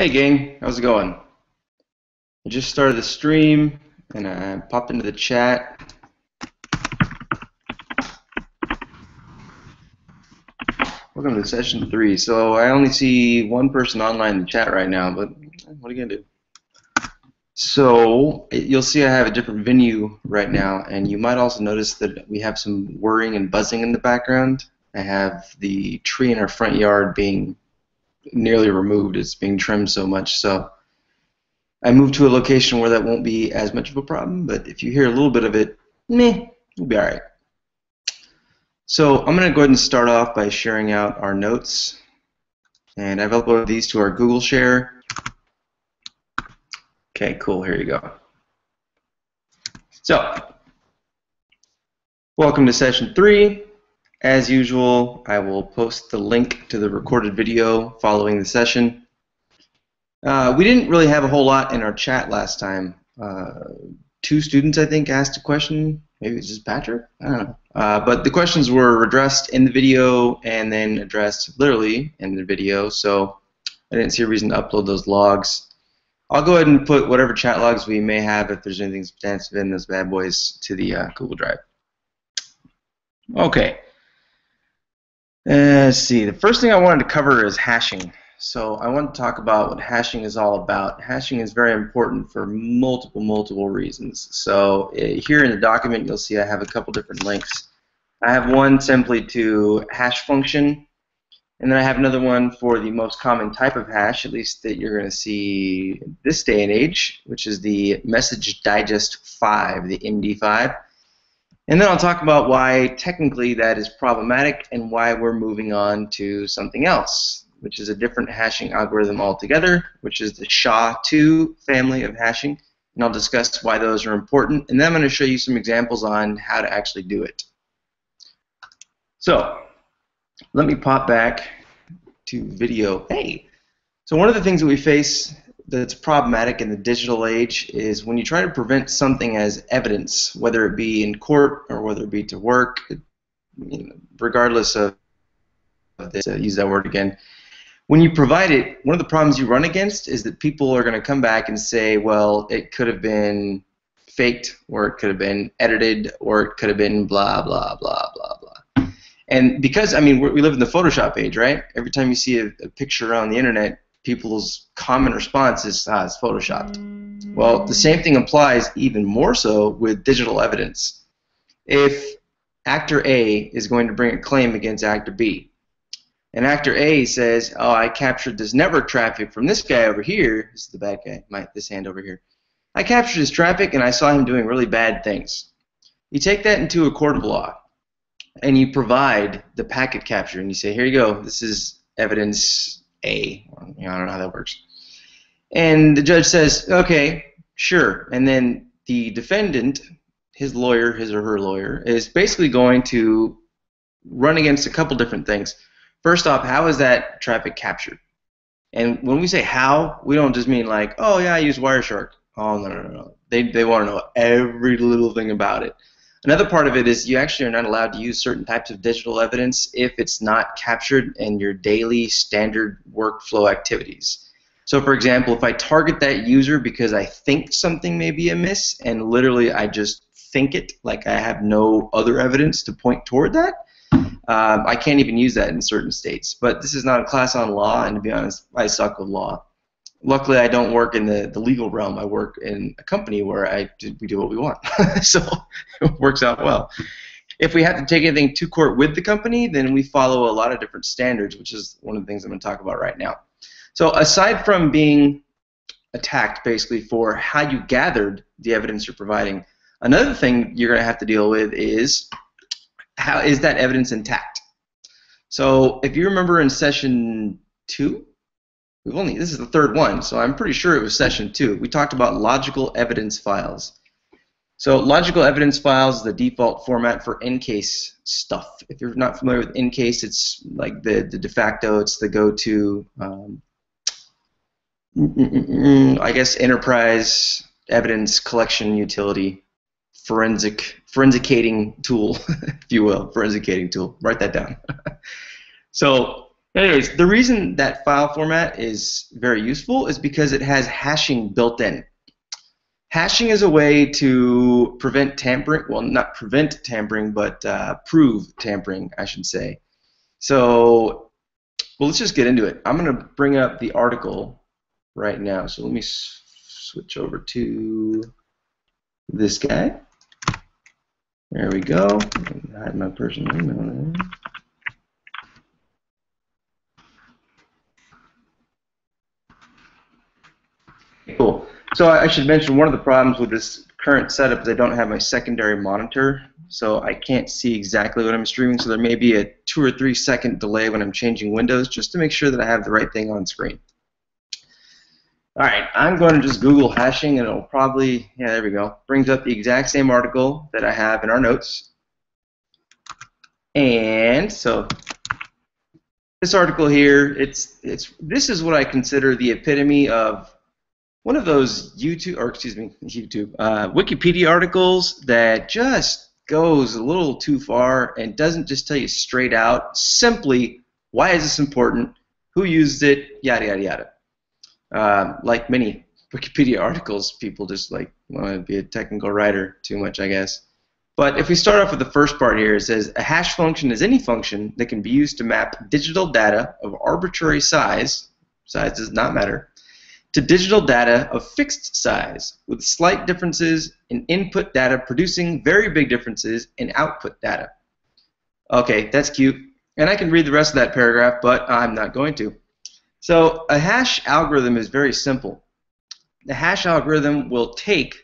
Hey gang, how's it going? I just started the stream and I popped into the chat. Welcome to session three. So I only see one person online in the chat right now, but what are you gonna do? So you'll see I have a different venue right now, and you might also notice that we have some whirring and buzzing in the background. I have the tree in our front yard being nearly removed. It's being trimmed so much. So I moved to a location where that won't be as much of a problem. But if you hear a little bit of it, meh, we'll be all right. So I'm going to go ahead and start off by sharing out our notes. And I've uploaded these to our Google Share. Okay, cool. Here you go. So, welcome to session three. As usual, I will post the link to the recorded video following the session. Uh, we didn't really have a whole lot in our chat last time. Uh, two students, I think, asked a question. Maybe it's just Patrick? I don't know. Uh, but the questions were addressed in the video and then addressed literally in the video, so I didn't see a reason to upload those logs. I'll go ahead and put whatever chat logs we may have, if there's anything substantive in those bad boys, to the uh, Google Drive. Okay. Uh, let's see. The first thing I wanted to cover is hashing. So I want to talk about what hashing is all about. Hashing is very important for multiple, multiple reasons. So uh, here in the document, you'll see I have a couple different links. I have one simply to hash function, and then I have another one for the most common type of hash, at least that you're going to see this day and age, which is the Message Digest 5, the MD5. And then I'll talk about why technically that is problematic and why we're moving on to something else, which is a different hashing algorithm altogether, which is the SHA-2 family of hashing. And I'll discuss why those are important. And then I'm going to show you some examples on how to actually do it. So let me pop back to video. Hey! So one of the things that we face that's problematic in the digital age is when you try to prevent something as evidence, whether it be in court or whether it be to work, you know, regardless of this, uh, use that word again. When you provide it, one of the problems you run against is that people are going to come back and say, well, it could have been faked, or it could have been edited, or it could have been blah, blah, blah, blah, blah. And because, I mean, we live in the Photoshop age, right? Every time you see a, a picture on the internet, people's common response is, ah, it's photoshopped. Well, the same thing applies even more so with digital evidence. If actor A is going to bring a claim against actor B, and actor A says, oh, I captured this network traffic from this guy over here, this is the bad guy, my, this hand over here. I captured his traffic and I saw him doing really bad things. You take that into a court of law, and you provide the packet capture, and you say, here you go, this is evidence a. You know, I don't know how that works. And the judge says, okay, sure. And then the defendant, his lawyer, his or her lawyer, is basically going to run against a couple different things. First off, how is that traffic captured? And when we say how, we don't just mean like, oh yeah, I use Wireshark. Oh no no no. They they want to know every little thing about it. Another part of it is you actually are not allowed to use certain types of digital evidence if it's not captured in your daily standard workflow activities. So, for example, if I target that user because I think something may be amiss and literally I just think it, like I have no other evidence to point toward that, um, I can't even use that in certain states. But this is not a class on law, and to be honest, I suck with law luckily I don't work in the, the legal realm. I work in a company where I do, we do what we want. so it works out well. If we have to take anything to court with the company, then we follow a lot of different standards, which is one of the things I'm going to talk about right now. So aside from being attacked basically for how you gathered the evidence you're providing, another thing you're going to have to deal with is how is that evidence intact? So if you remember in session two, We've only this is the third one, so I'm pretty sure it was session two. We talked about logical evidence files. So logical evidence files is the default format for EnCase stuff. If you're not familiar with EnCase, it's like the, the de facto, it's the go-to, um, I guess, enterprise evidence collection utility, forensic forensicating tool, if you will, forensicating tool. Write that down. so Anyways, the reason that file format is very useful is because it has hashing built in. Hashing is a way to prevent tampering, well, not prevent tampering, but uh, prove tampering, I should say. So, well, let's just get into it. I'm going to bring up the article right now. So let me switch over to this guy. There we go. Hide my personal email. Cool. So I should mention one of the problems with this current setup is I don't have my secondary monitor, so I can't see exactly what I'm streaming. So there may be a two or three second delay when I'm changing windows, just to make sure that I have the right thing on screen. All right, I'm going to just Google hashing, and it'll probably, yeah, there we go, brings up the exact same article that I have in our notes. And so this article here, it's it's this is what I consider the epitome of one of those YouTube, or excuse me, YouTube, uh, Wikipedia articles that just goes a little too far and doesn't just tell you straight out, simply, why is this important, who used it, yada, yada, yada. Uh, like many Wikipedia articles, people just like want to be a technical writer too much, I guess. But if we start off with the first part here, it says a hash function is any function that can be used to map digital data of arbitrary size, size does not matter, to digital data of fixed size, with slight differences in input data producing very big differences in output data. Okay, that's cute. And I can read the rest of that paragraph, but I'm not going to. So a hash algorithm is very simple. The hash algorithm will take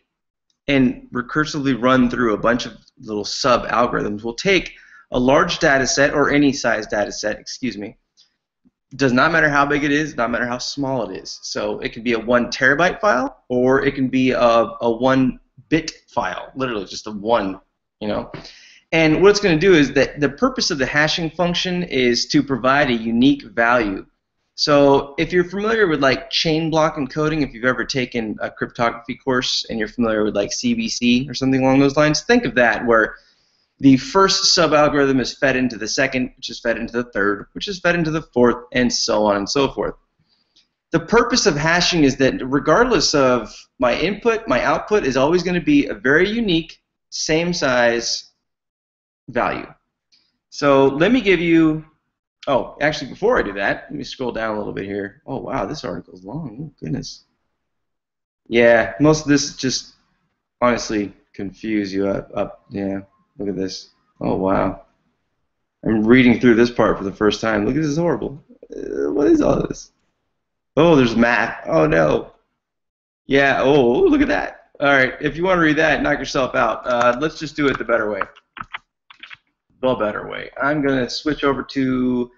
and recursively run through a bunch of little sub algorithms. Will take a large data set or any size data set, excuse me, does not matter how big it is, not matter how small it is. So it can be a one terabyte file, or it can be a, a one bit file, literally just a one, you know. And what it's going to do is that the purpose of the hashing function is to provide a unique value. So if you're familiar with like chain block encoding, if you've ever taken a cryptography course and you're familiar with like CBC or something along those lines, think of that where the first sub-algorithm is fed into the second, which is fed into the third, which is fed into the fourth, and so on and so forth. The purpose of hashing is that regardless of my input, my output is always going to be a very unique, same size value. So let me give you, oh, actually before I do that, let me scroll down a little bit here. Oh wow, this article is long, oh goodness. Yeah, most of this just honestly confuse you up, up yeah. Look at this. Oh, wow. I'm reading through this part for the first time. Look at this horrible. Uh, what is all this? Oh, there's math. Oh, no. Yeah, oh, look at that. All right, if you want to read that, knock yourself out. Uh, let's just do it the better way. The better way. I'm going to switch over to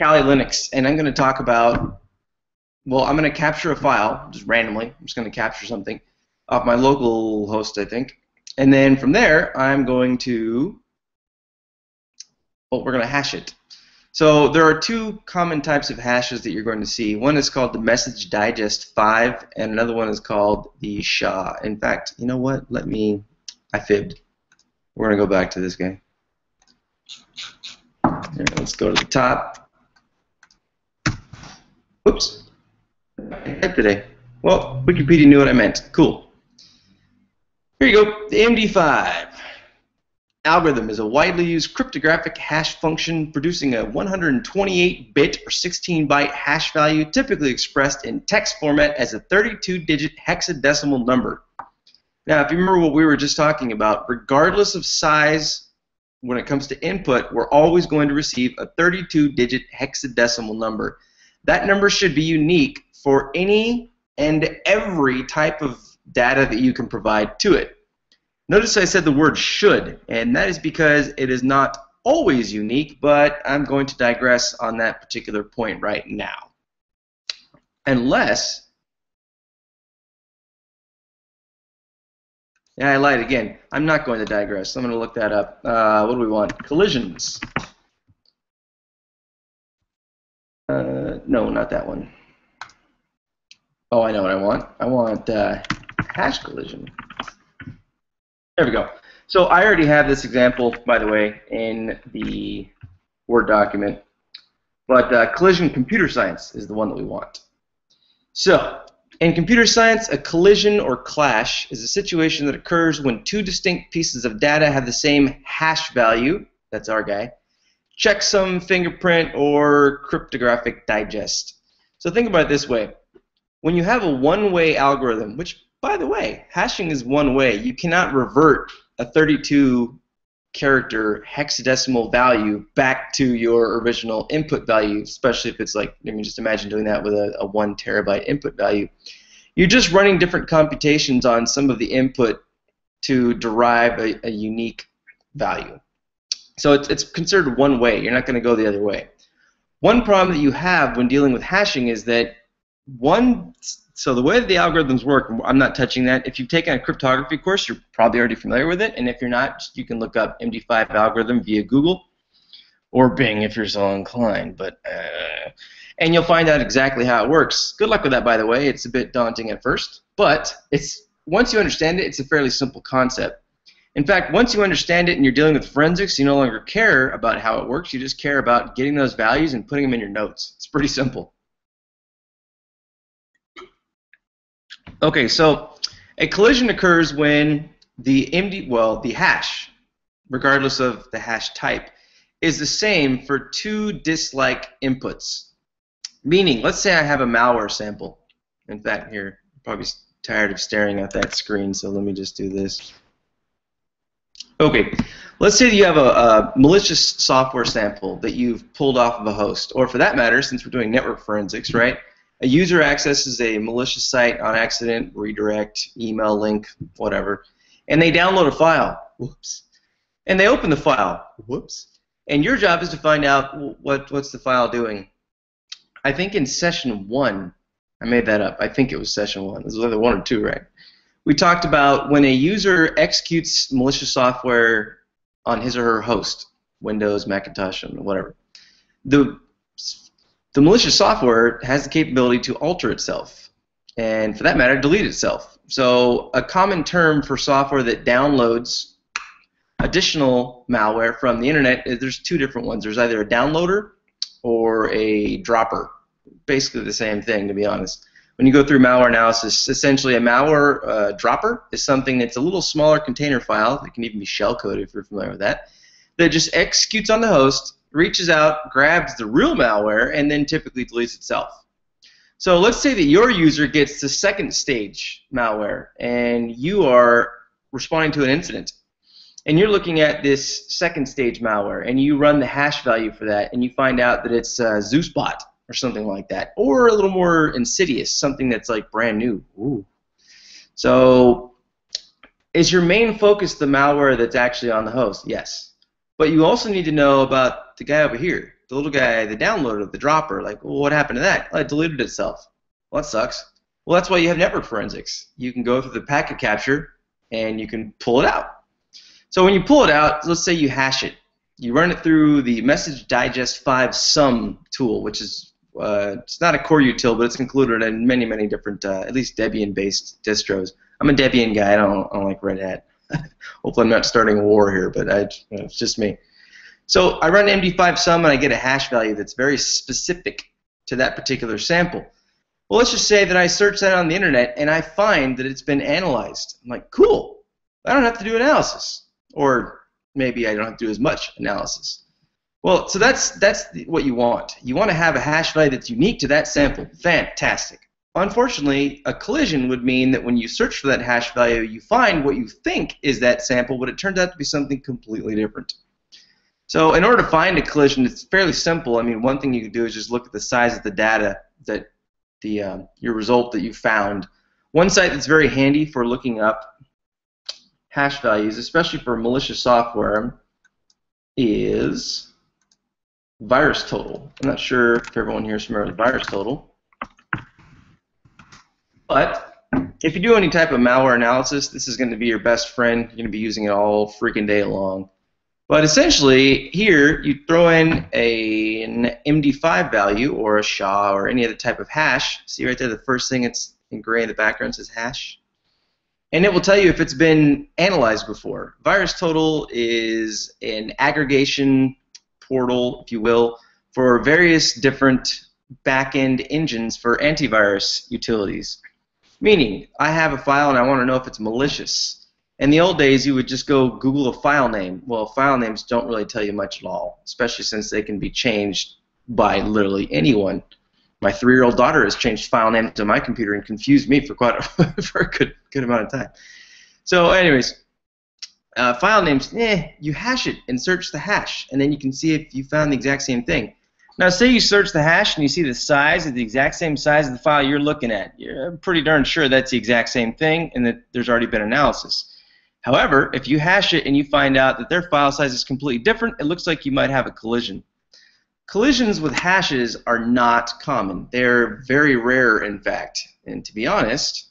Kali Linux, and I'm going to talk about, well, I'm going to capture a file, just randomly. I'm just going to capture something off my local host, I think. And then from there, I'm going to, well, we're going to hash it. So there are two common types of hashes that you're going to see. One is called the Message Digest 5, and another one is called the SHA. In fact, you know what? Let me, I fibbed. We're going to go back to this guy. Here, let's go to the top. Oops. Today. Well, Wikipedia knew what I meant. Cool. Here you go, the MD5 algorithm is a widely used cryptographic hash function producing a 128-bit or 16-byte hash value typically expressed in text format as a 32-digit hexadecimal number. Now, if you remember what we were just talking about, regardless of size, when it comes to input, we're always going to receive a 32-digit hexadecimal number. That number should be unique for any and every type of data that you can provide to it. Notice I said the word should, and that is because it is not always unique, but I'm going to digress on that particular point right now. Unless, yeah, I lied again. I'm not going to digress. I'm going to look that up. Uh, what do we want? Collisions. Uh, no, not that one. Oh, I know what I want. I want uh, hash collision. There we go. So I already have this example, by the way, in the Word document. But uh, collision computer science is the one that we want. So, in computer science, a collision or clash is a situation that occurs when two distinct pieces of data have the same hash value, that's our guy, checksum, fingerprint, or cryptographic digest. So think about it this way. When you have a one-way algorithm, which, by the way, hashing is one way, you cannot revert a 32 character hexadecimal value back to your original input value, especially if it's like, I mean, just imagine doing that with a, a one terabyte input value. You're just running different computations on some of the input to derive a, a unique value. So it's, it's considered one way. You're not going to go the other way. One problem that you have when dealing with hashing is that one so the way that the algorithms work, I'm not touching that. If you've taken a cryptography course, you're probably already familiar with it. And if you're not, you can look up MD5 algorithm via Google or Bing if you're so inclined. But uh, and you'll find out exactly how it works. Good luck with that, by the way. It's a bit daunting at first, but it's once you understand it, it's a fairly simple concept. In fact, once you understand it and you're dealing with forensics, you no longer care about how it works. You just care about getting those values and putting them in your notes. It's pretty simple. Okay, so a collision occurs when the MD, well, the hash, regardless of the hash type, is the same for two disk-like inputs. Meaning, let's say I have a malware sample. In fact, here, I'm probably tired of staring at that screen, so let me just do this. Okay, let's say you have a, a, malicious software sample that you've pulled off of a host, or for that matter, since we're doing network forensics, right? A user accesses a malicious site on accident, redirect, email link, whatever, and they download a file. Whoops. And they open the file. Whoops. And your job is to find out what what's the file doing. I think in session one, I made that up. I think it was session one. This was either one or two, right? We talked about when a user executes malicious software on his or her host, Windows, Macintosh, and whatever. The the malicious software has the capability to alter itself, and for that matter, delete itself. So a common term for software that downloads additional malware from the internet is there's two different ones. There's either a downloader or a dropper. Basically the same thing, to be honest. When you go through malware analysis, essentially a malware uh, dropper is something that's a little smaller container file. It can even be shell-coded if you're familiar with that. That just executes on the host reaches out, grabs the real malware, and then typically deletes itself. So let's say that your user gets the second stage malware, and you are responding to an incident. And you're looking at this second stage malware, and you run the hash value for that, and you find out that it's uh, Zeusbot or something like that, or a little more insidious, something that's like brand new. Ooh. So, is your main focus the malware that's actually on the host? Yes. But you also need to know about the guy over here, the little guy, the downloader, the dropper, like, well, what happened to that? Well, it deleted itself. Well, that sucks. Well, that's why you have network forensics. You can go through the packet capture and you can pull it out. So when you pull it out, let's say you hash it. You run it through the Message Digest 5 Sum tool, which is uh, it's not a core util, but it's included in many, many different, uh, at least Debian-based distros. I'm a Debian guy. I don't, I don't like Red Hat. Hopefully, I'm not starting a war here, but I, it's just me. So I run MD5 sum and I get a hash value that's very specific to that particular sample. Well, let's just say that I search that on the internet and I find that it's been analyzed. I'm like, cool. I don't have to do analysis, or maybe I don't have to do as much analysis. Well, so that's that's what you want. You want to have a hash value that's unique to that sample. Fantastic. Unfortunately, a collision would mean that when you search for that hash value, you find what you think is that sample, but it turns out to be something completely different. So in order to find a collision, it's fairly simple. I mean, one thing you can do is just look at the size of the data that the uh, your result that you found. One site that's very handy for looking up hash values, especially for malicious software, is VirusTotal. I'm not sure if everyone here is familiar with VirusTotal, but if you do any type of malware analysis, this is going to be your best friend. You're going to be using it all freaking day long. But essentially, here you throw in a, an MD5 value or a SHA or any other type of hash. See right there, the first thing it's in gray in the background says hash. And it will tell you if it's been analyzed before. VirusTotal is an aggregation portal, if you will, for various different back-end engines for antivirus utilities. Meaning, I have a file and I want to know if it's malicious. In the old days, you would just go Google a file name. Well, file names don't really tell you much at all, especially since they can be changed by literally anyone. My three-year-old daughter has changed file names to my computer and confused me for quite a, for a good good amount of time. So, anyways, uh, file names, eh, you hash it and search the hash, and then you can see if you found the exact same thing. Now, say you search the hash and you see the size is the exact same size of the file you're looking at. You're pretty darn sure that's the exact same thing and that there's already been analysis. However, if you hash it and you find out that their file size is completely different, it looks like you might have a collision. Collisions with hashes are not common. They're very rare, in fact. And to be honest,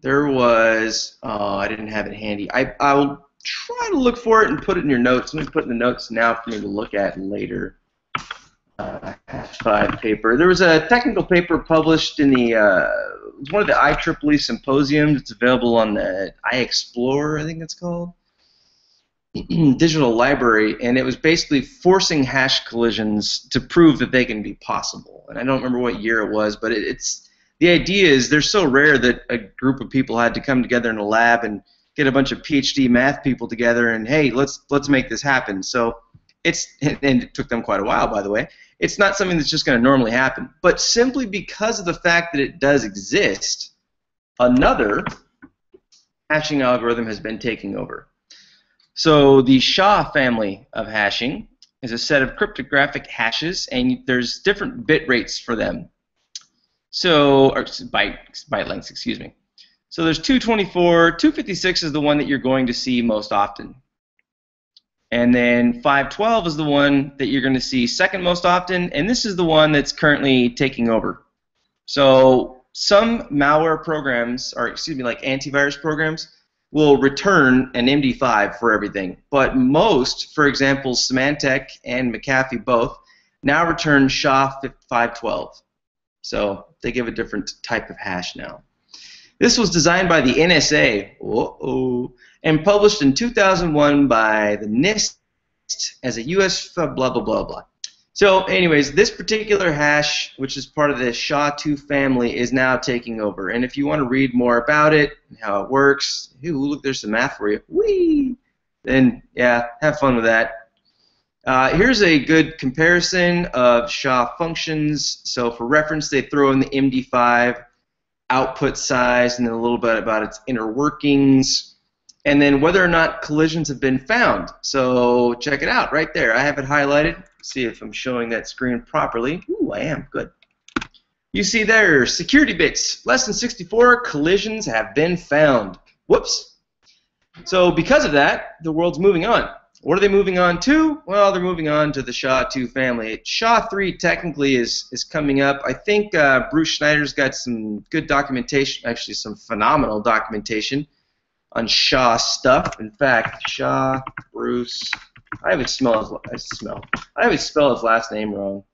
there was, oh, I didn't have it handy. I, I'll try to look for it and put it in your notes. Let me put in the notes now for me to look at later. Uh, hash 5 paper. There was a technical paper published in the uh, one of the IEEE symposiums. It's available on the iExplorer, I think it's called, digital library, and it was basically forcing hash collisions to prove that they can be possible. And I don't remember what year it was, but it, it's the idea is they're so rare that a group of people had to come together in a lab and get a bunch of PhD math people together and hey, let's let's make this happen. So it's and it took them quite a while, by the way. It's not something that's just going to normally happen, but simply because of the fact that it does exist, another hashing algorithm has been taking over. So the SHA family of hashing is a set of cryptographic hashes, and there's different bit rates for them. So, or byte, byte lengths, excuse me. So there's 224, 256 is the one that you're going to see most often. And then 512 is the one that you're going to see second most often, and this is the one that's currently taking over. So some malware programs, or excuse me, like antivirus programs, will return an MD5 for everything. But most, for example, Symantec and McAfee both, now return SHA-512. So they give a different type of hash now. This was designed by the NSA uh-oh, and published in 2001 by the NIST as a U.S. blah blah blah blah. So, anyways, this particular hash, which is part of the SHA-2 family, is now taking over. And if you want to read more about it and how it works, ooh, look, there's some math for you. Whee! Then, yeah, have fun with that. Uh, here's a good comparison of SHA functions. So, for reference, they throw in the MD5 output size, and then a little bit about its inner workings, and then whether or not collisions have been found. So check it out right there. I have it highlighted. See if I'm showing that screen properly. Ooh, I am. Good. You see there, security bits. Less than 64 collisions have been found. Whoops. So because of that, the world's moving on. What are they moving on to? Well, they're moving on to the SHA-2 family. SHA-3 technically is is coming up. I think uh, Bruce Schneider's got some good documentation, actually some phenomenal documentation on SHA stuff. In fact, SHA Bruce. I always smell his I smell. I always spell his last name wrong.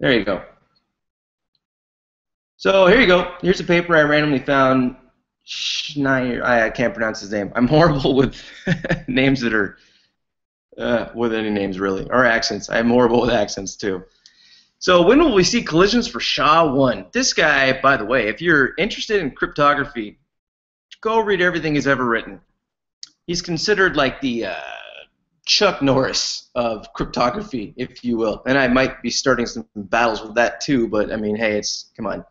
There you go. So here you go. Here's a paper I randomly found Schneider. I, I can't pronounce his name. I'm horrible with names that are uh, with any names really or accents. I'm horrible with accents too. So when will we see collisions for SHA-1? This guy, by the way, if you're interested in cryptography, go read everything he's ever written. He's considered like the uh, Chuck Norris of cryptography, if you will. And I might be starting some battles with that too, but I mean, hey, it's come on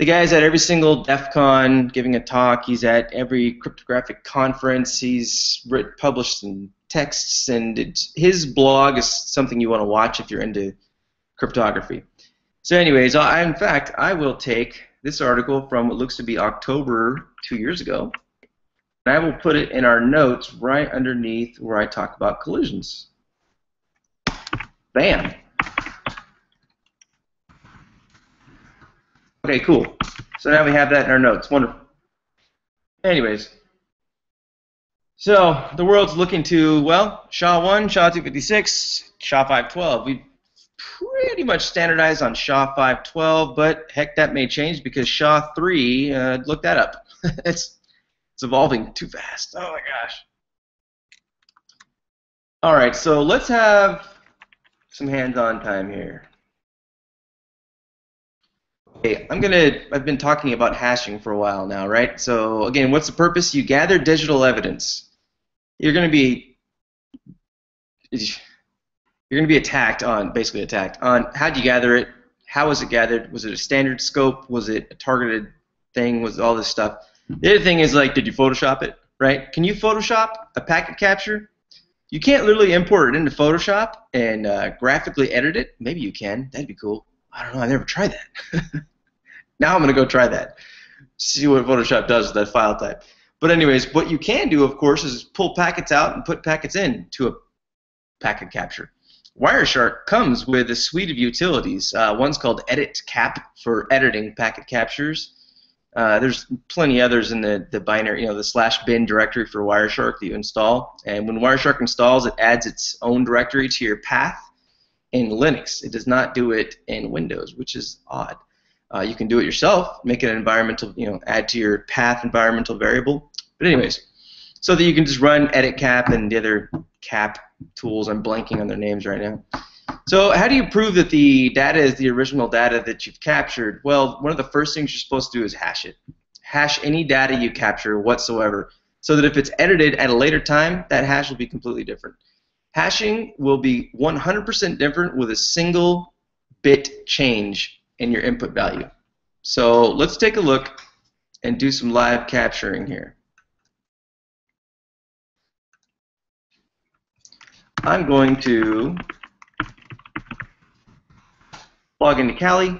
the guy's at every single DEF CON giving a talk. He's at every cryptographic conference. He's written, published some texts, and his blog is something you want to watch if you're into cryptography. So, anyways, I, in fact, I will take this article from what looks to be October two years ago, and I will put it in our notes right underneath where I talk about collisions. Bam. Okay, cool. So now we have that in our notes. Wonderful. Anyways, so the world's looking to, well, SHA-1, SHA-256, SHA-512. We pretty much standardized on SHA-512, but heck, that may change because SHA-3, uh, look that up. it's, it's evolving too fast. Oh my gosh. All right, so let's have some hands-on time here. Okay, I'm gonna. I've been talking about hashing for a while now, right? So again, what's the purpose? You gather digital evidence. You're gonna be. You're gonna be attacked on, basically attacked on. How do you gather it? How was it gathered? Was it a standard scope? Was it a targeted thing? Was all this stuff? The other thing is like, did you Photoshop it? Right? Can you Photoshop a packet capture? You can't literally import it into Photoshop and uh, graphically edit it. Maybe you can. That'd be cool. I don't know. I never tried that. now I'm going to go try that. See what Photoshop does with that file type. But anyways, what you can do, of course, is pull packets out and put packets in to a packet capture. Wireshark comes with a suite of utilities. Uh, one's called Edit Cap for editing packet captures. Uh, there's plenty others in the, the binary, you know, the slash bin directory for Wireshark that you install. And when Wireshark installs, it adds its own directory to your path in Linux. It does not do it in Windows, which is odd. Uh, you can do it yourself, make it an environmental, you know, add to your path environmental variable. But anyways, so that you can just run edit cap and the other cap tools. I'm blanking on their names right now. So how do you prove that the data is the original data that you've captured? Well, one of the first things you're supposed to do is hash it. Hash any data you capture whatsoever, so that if it's edited at a later time, that hash will be completely different. Hashing will be 100% different with a single bit change in your input value. So let's take a look and do some live capturing here. I'm going to log into Kali.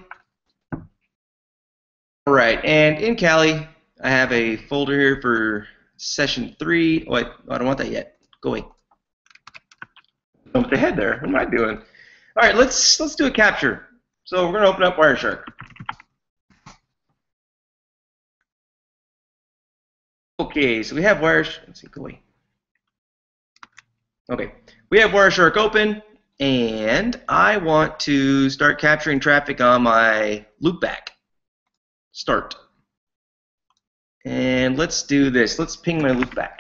All right, and in Kali, I have a folder here for session three. Oh, I, I don't want that yet. Go away. Jumped ahead there. What am I doing? All right, let's let's do a capture. So we're going to open up Wireshark. Okay, so we have Wireshark. Let's see. Okay, we have Wireshark open, and I want to start capturing traffic on my loopback. Start. And let's do this. Let's ping my loopback.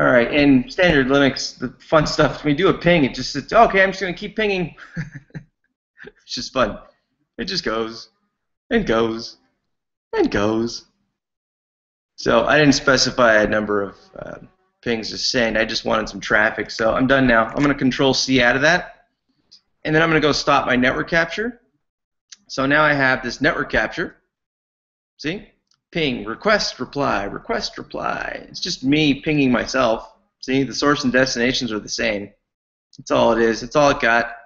All right, in standard Linux, the fun stuff, when you do a ping, it just says, okay, I'm just going to keep pinging. it's just fun. It just goes and goes and goes. So I didn't specify a number of uh, pings to send. I just wanted some traffic. So I'm done now. I'm going to control C out of that. And then I'm going to go stop my network capture. So now I have this network capture. See? Ping, request, reply, request, reply. It's just me pinging myself. See, the source and destinations are the same. That's all it is. That's all it got.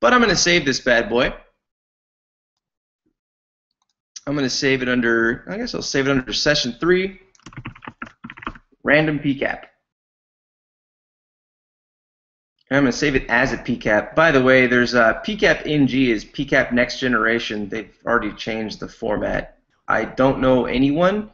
But I'm going to save this bad boy. I'm going to save it under, I guess I'll save it under session 3, random pcap. And I'm going to save it as a pcap. By the way, there's a pcap ng is pcap next generation. They've already changed the format. I don't know anyone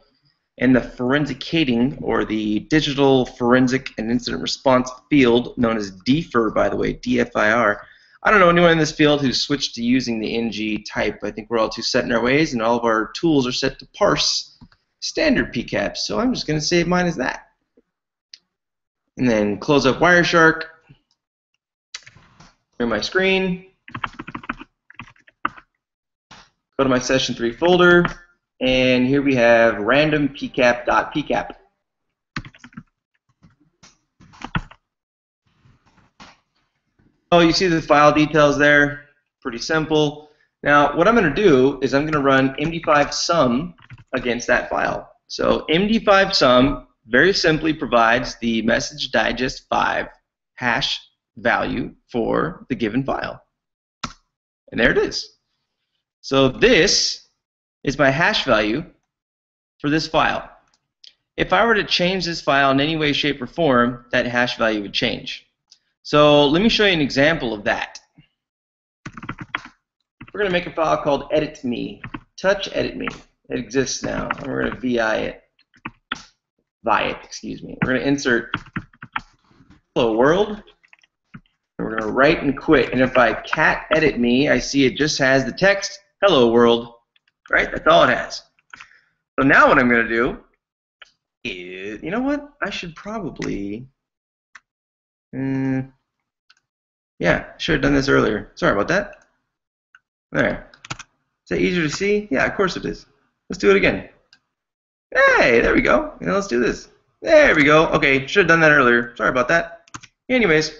in the forensicating or the digital forensic and incident response field, known as DFIR, by the way, DFIR. I don't know anyone in this field who's switched to using the NG type. I think we're all too set in our ways, and all of our tools are set to parse standard PCAPs. So I'm just going to save mine as that. And then close up Wireshark. Clear my screen. Go to my session 3 folder. And here we have random pcap.pcap. Oh, you see the file details there? Pretty simple. Now, what I'm going to do is I'm going to run MD5 sum against that file. So MD5 sum very simply provides the message digest 5 hash value for the given file. And there it is. So this is my hash value for this file. If I were to change this file in any way, shape, or form, that hash value would change. So let me show you an example of that. We're going to make a file called edit me. Touch edit me. It exists now. And we're going to VI it. VI it, excuse me. We're going to insert hello world. And we're going to write and quit. And if I cat edit me, I see it just has the text hello world right? That's all it has. So now what I'm going to do is, you know what? I should probably Mm, yeah, should have done this earlier. Sorry about that. There. Is that easier to see? Yeah, of course it is. Let's do it again. Hey, there we go. Let's do this. There we go. Okay, should have done that earlier. Sorry about that. Anyways,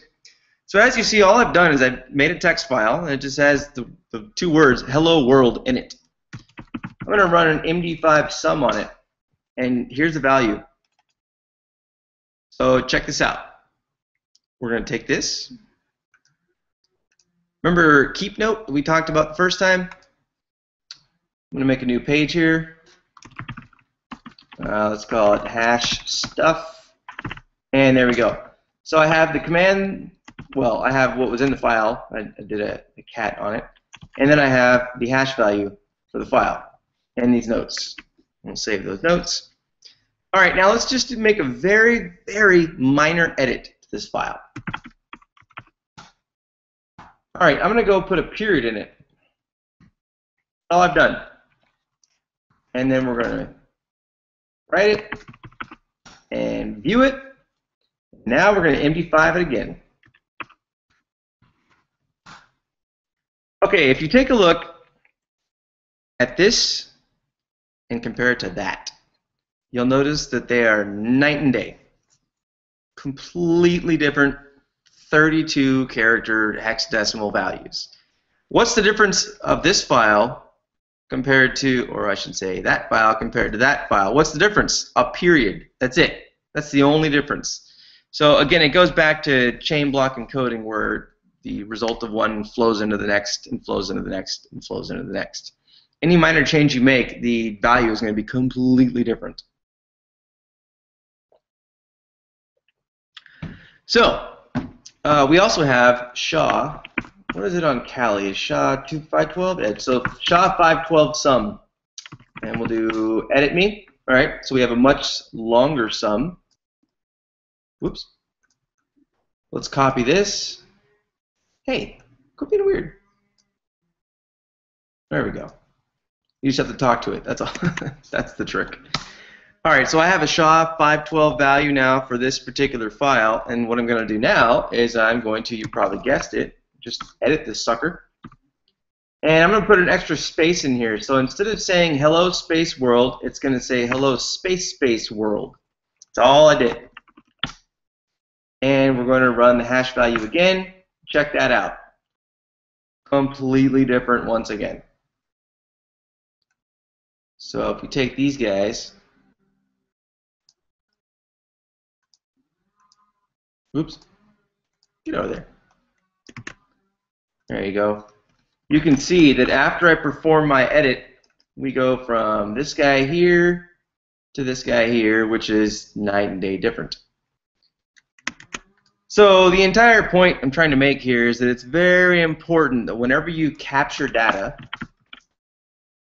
so as you see, all I've done is I've made a text file, and it just has the, the two words "Hello World" in it. I'm going to run an MD5 sum on it, and here's the value. So check this out. We're going to take this. Remember keep note we talked about the first time? I'm going to make a new page here. Uh, let's call it hash stuff. And there we go. So I have the command, well, I have what was in the file. I, I did a, a cat on it. And then I have the hash value for the file and these notes. We'll save those notes. All right, now let's just make a very, very minor edit to this file. All right, I'm going to go put a period in it. All I've done. And then we're going to write it and view it. Now we're going to MD5 it again. Okay, if you take a look at this and compare it to that, you'll notice that they are night and day. Completely different 32 character hexadecimal values. What's the difference of this file compared to, or I should say, that file compared to that file? What's the difference? A period. That's it. That's the only difference. So again, it goes back to chain block encoding where the result of one flows into the next and flows into the next and flows into the next. Any minor change you make, the value is going to be completely different. So, uh, we also have SHA. What is it on Kali? Is SHA 512? So SHA 512 sum. And we'll do edit me. All right, so we have a much longer sum. Whoops. Let's copy this. Hey, being weird. There we go. You just have to talk to it. That's all. That's the trick. All right, so I have a SHA 512 value now for this particular file, and what I'm going to do now is I'm going to, you probably guessed it, just edit this sucker. And I'm going to put an extra space in here. So instead of saying hello space world, it's going to say hello space space world. That's all I did. And we're going to run the hash value again. Check that out. Completely different once again. So if we take these guys, Oops. Get over there. There you go. You can see that after I perform my edit, we go from this guy here to this guy here, which is night and day different. So the entire point I'm trying to make here is that it's very important that whenever you capture data,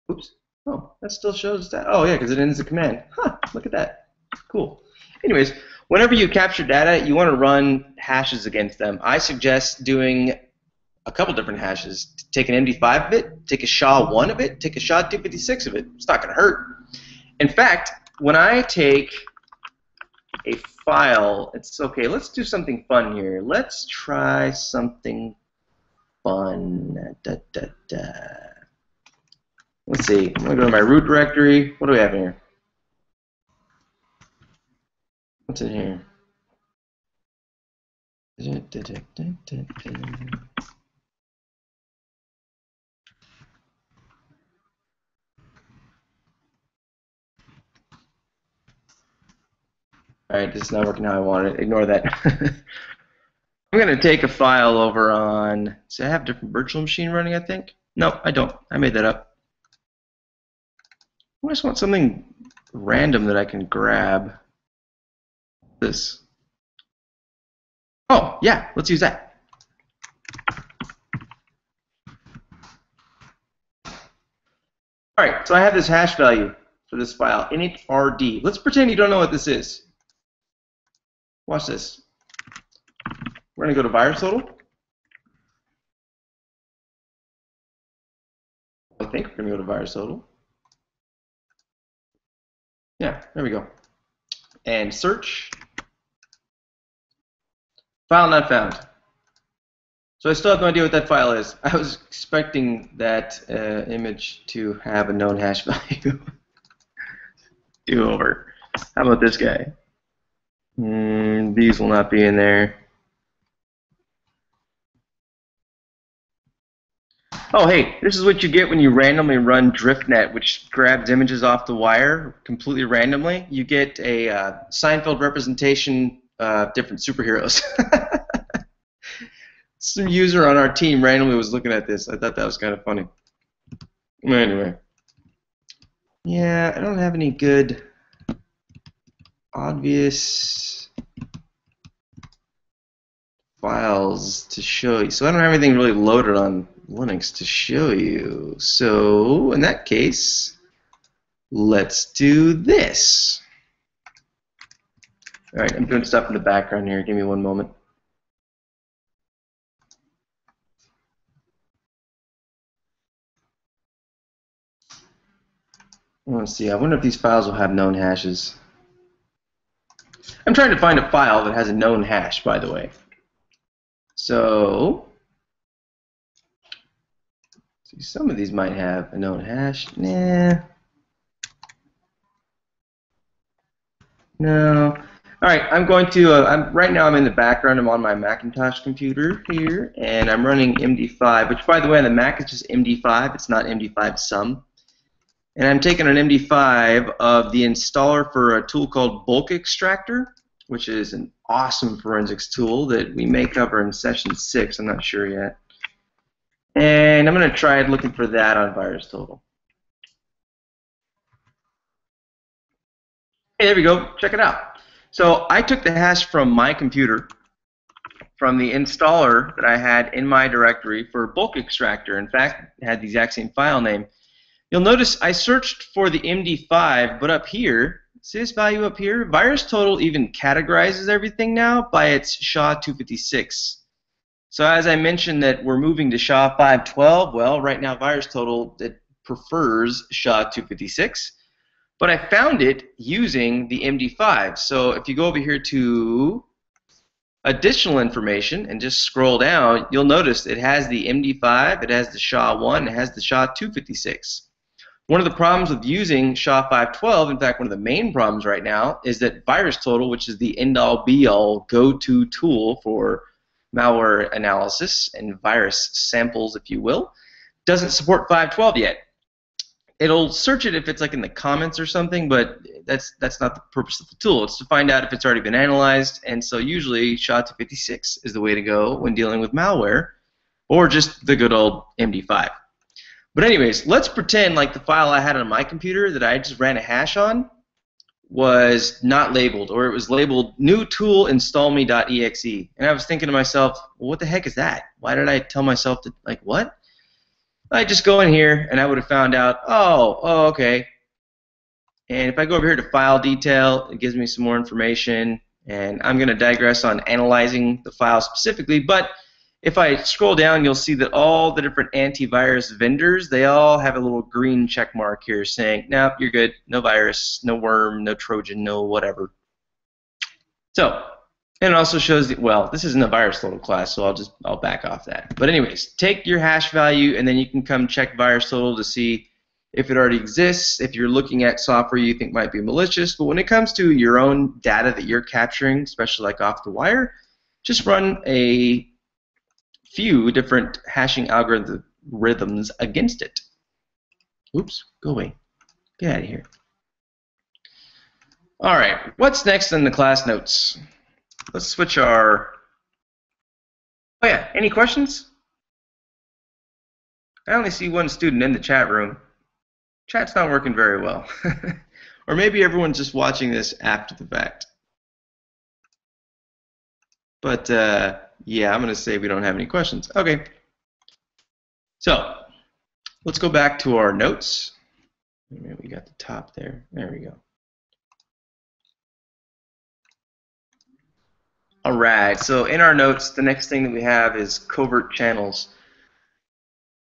oops, oh, that still shows that. Oh yeah, because it ends the command. Huh, look at that. Cool. Anyways, whenever you capture data, you want to run hashes against them. I suggest doing a couple different hashes. Take an MD5 of it, take a SHA-1 of it, take a SHA-256 of it. It's not going to hurt. In fact, when I take a file, it's okay, let's do something fun here. Let's try something fun. Da, da, da. Let's see. I'm going to go to my root directory. What do we have in here? What's in here? Alright, this is not working how I want it. Ignore that. I'm going to take a file over on... So I have a different virtual machine running, I think? No, I don't. I made that up. I just want something random that I can grab this? Oh, yeah, let's use that. All right, so I have this hash value for this file, init_rd. Let's pretend you don't know what this is. Watch this. We're going to go to VirusTotal. I think we're going to go to VirusTotal. Yeah, there we go. And search. File not found. So I still have no idea what that file is. I was expecting that uh, image to have a known hash value. Do over. How about this guy? Mm, these will not be in there. Oh, hey, this is what you get when you randomly run DriftNet, which grabs images off the wire completely randomly. You get a uh, Seinfeld representation of different superheroes. Some user on our team randomly was looking at this. I thought that was kind of funny. Anyway. Yeah, I don't have any good obvious files to show you. So I don't have anything really loaded on Linux to show you. So in that case, let's do this. All right, I'm doing stuff in the background here. Give me one moment. Let's see. I wonder if these files will have known hashes. I'm trying to find a file that has a known hash, by the way. So See, some of these might have a known hash. Nah. No. All right, I'm going to. Uh, I'm right now. I'm in the background. I'm on my Macintosh computer here, and I'm running MD5. Which, by the way, on the Mac is just MD5. It's not MD5 Sum. And I'm taking an MD5 of the installer for a tool called Bulk Extractor, which is an awesome forensics tool that we may cover in session six. I'm not sure yet. And I'm going to try looking for that on VirusTotal. Hey, there we go. Check it out. So I took the hash from my computer, from the installer that I had in my directory for bulk extractor. In fact, it had the exact same file name. You'll notice I searched for the MD5, but up here, see this value up here? VirusTotal even categorizes everything now by its SHA-256. So as I mentioned that we're moving to SHA-512, well, right now VirusTotal it prefers SHA-256, but I found it using the MD5. So if you go over here to additional information and just scroll down, you'll notice it has the MD5, it has the SHA-1, it has the SHA-256. One of the problems with using SHA-512, in fact, one of the main problems right now, is that VirusTotal, which is the end-all be-all go-to tool for malware analysis and virus samples, if you will, doesn't support 512 yet. It'll search it if it's like in the comments or something, but that's that's not the purpose of the tool. It's to find out if it's already been analyzed, and so usually SHA-256 is the way to go when dealing with malware, or just the good old MD5. But anyways, let's pretend like the file I had on my computer that I just ran a hash on was not labeled, or it was labeled new tool install me.exe. And I was thinking to myself, well, what the heck is that? Why did I tell myself to, like, what? I just go in here and I would have found out, oh, oh, okay. And if I go over here to file detail, it gives me some more information. And I'm going to digress on analyzing the file specifically, but if I scroll down, you'll see that all the different antivirus vendors, they all have a little green check mark here saying, nope, you're good, no virus, no worm, no Trojan, no whatever. So, and it also shows that, well, this isn't a VirusTotal class, so I'll just, I'll back off that. But anyways, take your hash value and then you can come check VirusTotal to see if it already exists, if you're looking at software you think might be malicious. But when it comes to your own data that you're capturing, especially like off the wire, just run a few different hashing algorithms against it. Oops, go away. Get out of here. All right, what's next in the class notes? Let's switch our... Oh yeah, any questions? I only see one student in the chat room. Chat's not working very well. or maybe everyone's just watching this after the fact. But, uh, yeah, I'm going to say we don't have any questions. Okay. So, let's go back to our notes. We got the top there. There we go. All right, so in our notes, the next thing that we have is covert channels.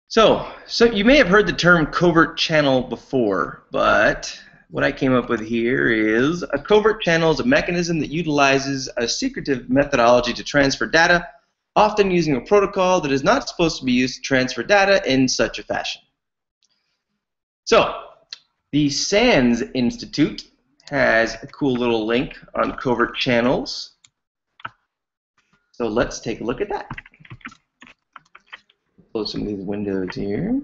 So, so you may have heard the term covert channel before, but what I came up with here is a covert channel is a mechanism that utilizes a secretive methodology to transfer data, often using a protocol that is not supposed to be used to transfer data in such a fashion. So, the SANS Institute has a cool little link on covert channels. So let's take a look at that. Close some of these windows here.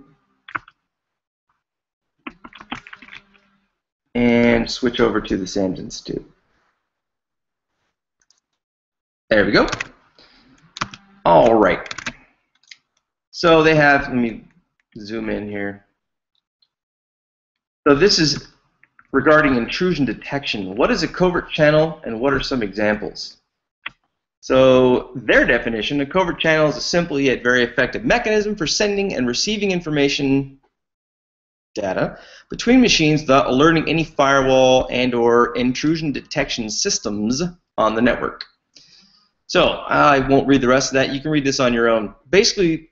And switch over to the SANS Institute. There we go. All right. So they have, let me zoom in here. So this is regarding intrusion detection. What is a covert channel and what are some examples? So their definition, a covert channel is a simple yet very effective mechanism for sending and receiving information data between machines without alerting any firewall and or intrusion detection systems on the network. So I won't read the rest of that. You can read this on your own. Basically,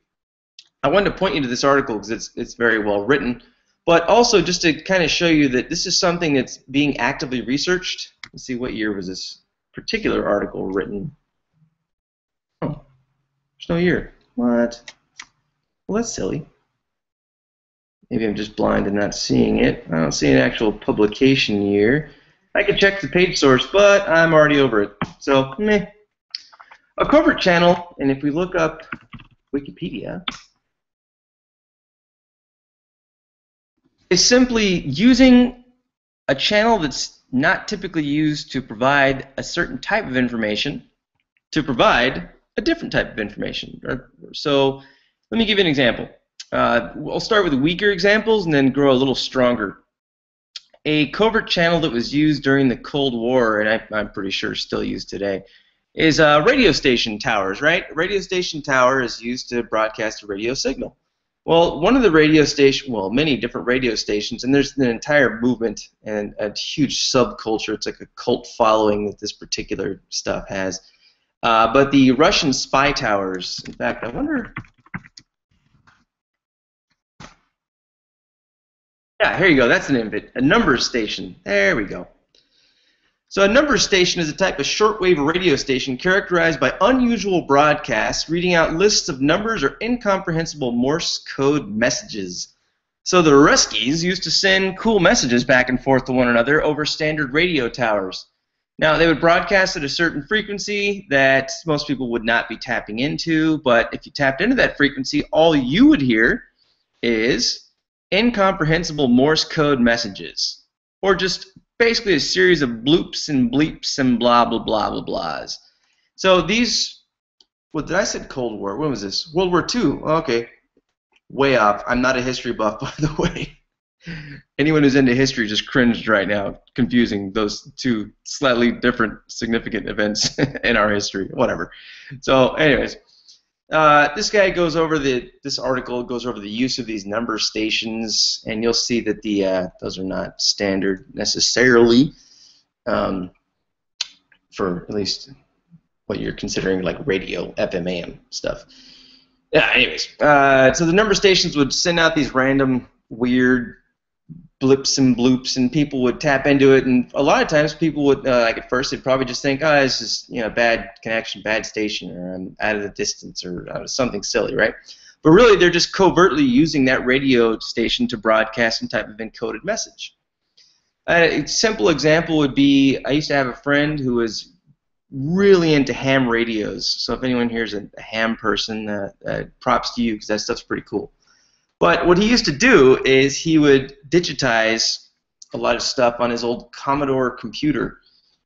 I wanted to point you to this article because it's, it's very well written, but also just to kind of show you that this is something that's being actively researched. Let's see, what year was this particular article written? Oh, there's no year. What? Well, that's silly. Maybe I'm just blind and not seeing it. I don't see an actual publication year. I could check the page source, but I'm already over it. So, meh. A covert channel, and if we look up Wikipedia, is simply using a channel that's not typically used to provide a certain type of information to provide a different type of information. So let me give you an example. Uh, I'll start with weaker examples and then grow a little stronger. A covert channel that was used during the Cold War, and I, am pretty sure still used today, is uh, radio station towers, right? A radio station tower is used to broadcast a radio signal. Well, one of the radio station, well, many different radio stations, and there's an entire movement and a huge subculture. It's like a cult following that this particular stuff has. Uh, but the Russian spy towers, in fact, I wonder Yeah, here you go. That's an invite. A number station. There we go. So a number station is a type of shortwave radio station characterized by unusual broadcasts reading out lists of numbers or incomprehensible Morse code messages. So the Ruskies used to send cool messages back and forth to one another over standard radio towers. Now, they would broadcast at a certain frequency that most people would not be tapping into, but if you tapped into that frequency, all you would hear is incomprehensible Morse code messages, or just basically a series of bloops and bleeps and blah blah blah blah blahs. So these, what did I said Cold War? When was this? World War II. Okay, way off. I'm not a history buff, by the way. Anyone who's into history just cringed right now, confusing those two slightly different significant events in our history. Whatever. So, anyways. Uh, this guy goes over the this article goes over the use of these number stations, and you'll see that the uh, those are not standard necessarily um, for at least what you're considering like radio FM AM stuff. Yeah. Anyways, uh, so the number stations would send out these random weird blips and bloops, and people would tap into it. And a lot of times, people would, uh, like at first, they'd probably just think, "Oh, this is you know bad connection, bad station, or I'm out of the distance, or uh, something silly, right?" But really, they're just covertly using that radio station to broadcast some type of encoded message. A simple example would be I used to have a friend who was really into ham radios. So if anyone here is a ham person, uh, props to you because that stuff's pretty cool. But what he used to do is he would digitize a lot of stuff on his old Commodore computer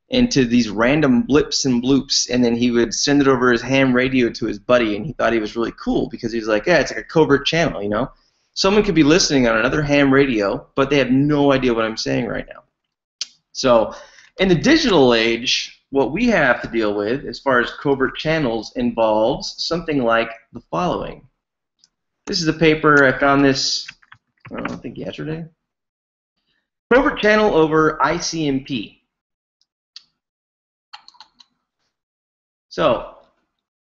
into these random blips and bloops, and then he would send it over his ham radio to his buddy, and he thought he was really cool because he was like, yeah, it's like a covert channel, you know? Someone could be listening on another ham radio, but they have no idea what I'm saying right now. So, in the digital age, what we have to deal with as far as covert channels involves something like the following. This is a paper, I found this, I don't think yesterday. Covert channel over ICMP. So,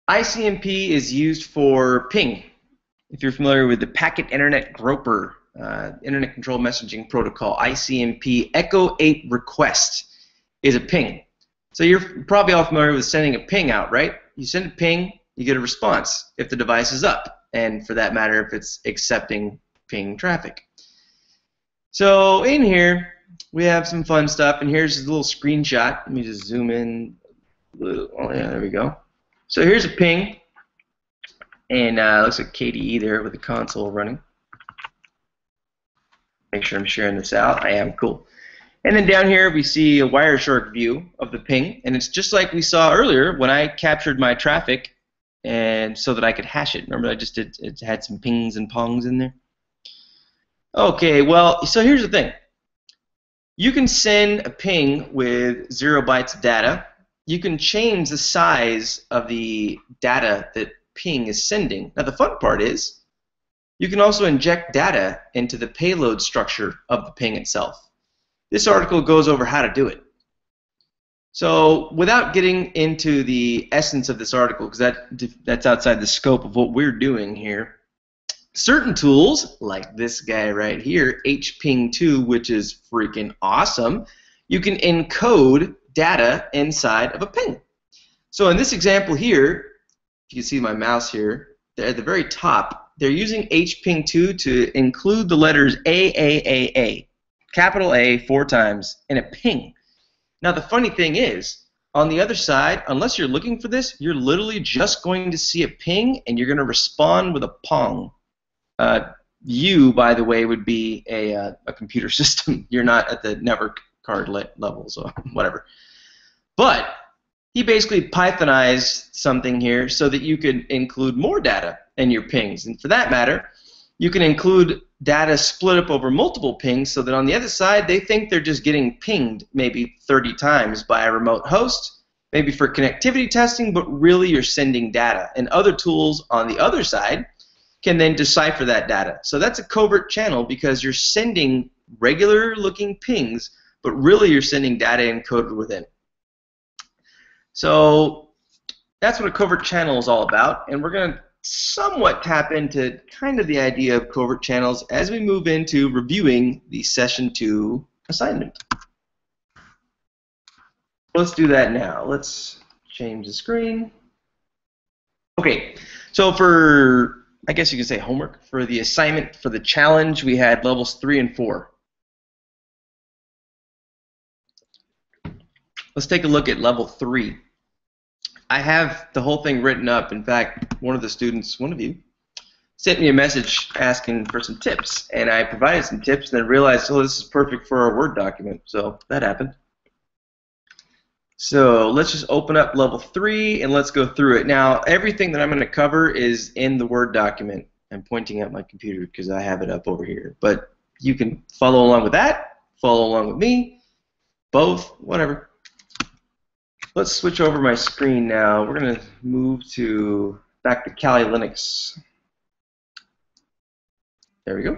ICMP is used for ping. If you're familiar with the Packet Internet Groper uh, Internet Control Messaging Protocol, ICMP, Echo 8 request is a ping. So you're probably all familiar with sending a ping out, right? You send a ping, you get a response if the device is up, and for that matter, if it's accepting ping traffic. So in here, we have some fun stuff, and here's a little screenshot. Let me just zoom in. Oh yeah, there we go. So here's a ping, and uh, looks like KDE there with the console running. Make sure I'm sharing this out. I am cool. And then down here we see a Wireshark view of the ping, and it's just like we saw earlier when I captured my traffic, and so that I could hash it. Remember I just did it had some pings and pongs in there. Okay, well, so here's the thing. You can send a ping with zero bytes of data. You can change the size of the data that ping is sending. Now the fun part is you can also inject data into the payload structure of the ping itself. This article goes over how to do it. So without getting into the essence of this article, because that, that's outside the scope of what we're doing here, certain tools, like this guy right here, HPing2, which is freaking awesome, you can encode data inside of a ping. So in this example here, you can see my mouse here, at the very top, they're using HPing2 to include the letters AAAA capital A four times, in a ping. Now the funny thing is, on the other side, unless you're looking for this, you're literally just going to see a ping and you're going to respond with a pong. Uh, you, by the way, would be a, uh, a computer system. You're not at the network card le level, so whatever. But he basically Pythonized something here so that you could include more data in your pings. And for that matter, you can include data split up over multiple pings so that on the other side they think they're just getting pinged maybe 30 times by a remote host, maybe for connectivity testing, but really you're sending data. And other tools on the other side can then decipher that data. So that's a covert channel because you're sending regular looking pings, but really you're sending data encoded within. So that's what a covert channel is all about, and we're going to somewhat tap into kind of the idea of covert channels as we move into reviewing the session 2 assignment. Let's do that now. Let's change the screen. Okay, so for, I guess you could say homework, for the assignment, for the challenge, we had levels 3 and 4. Let's take a look at level 3. I have the whole thing written up. In fact, one of the students, one of you, sent me a message asking for some tips, and I provided some tips, and then realized, oh, this is perfect for our Word document. So that happened. So let's just open up level three and let's go through it. Now, everything that I'm going to cover is in the Word document. I'm pointing at my computer because I have it up over here. But you can follow along with that, follow along with me, both, whatever. Let's switch over my screen now. We're going to move to back to Kali Linux. There we go.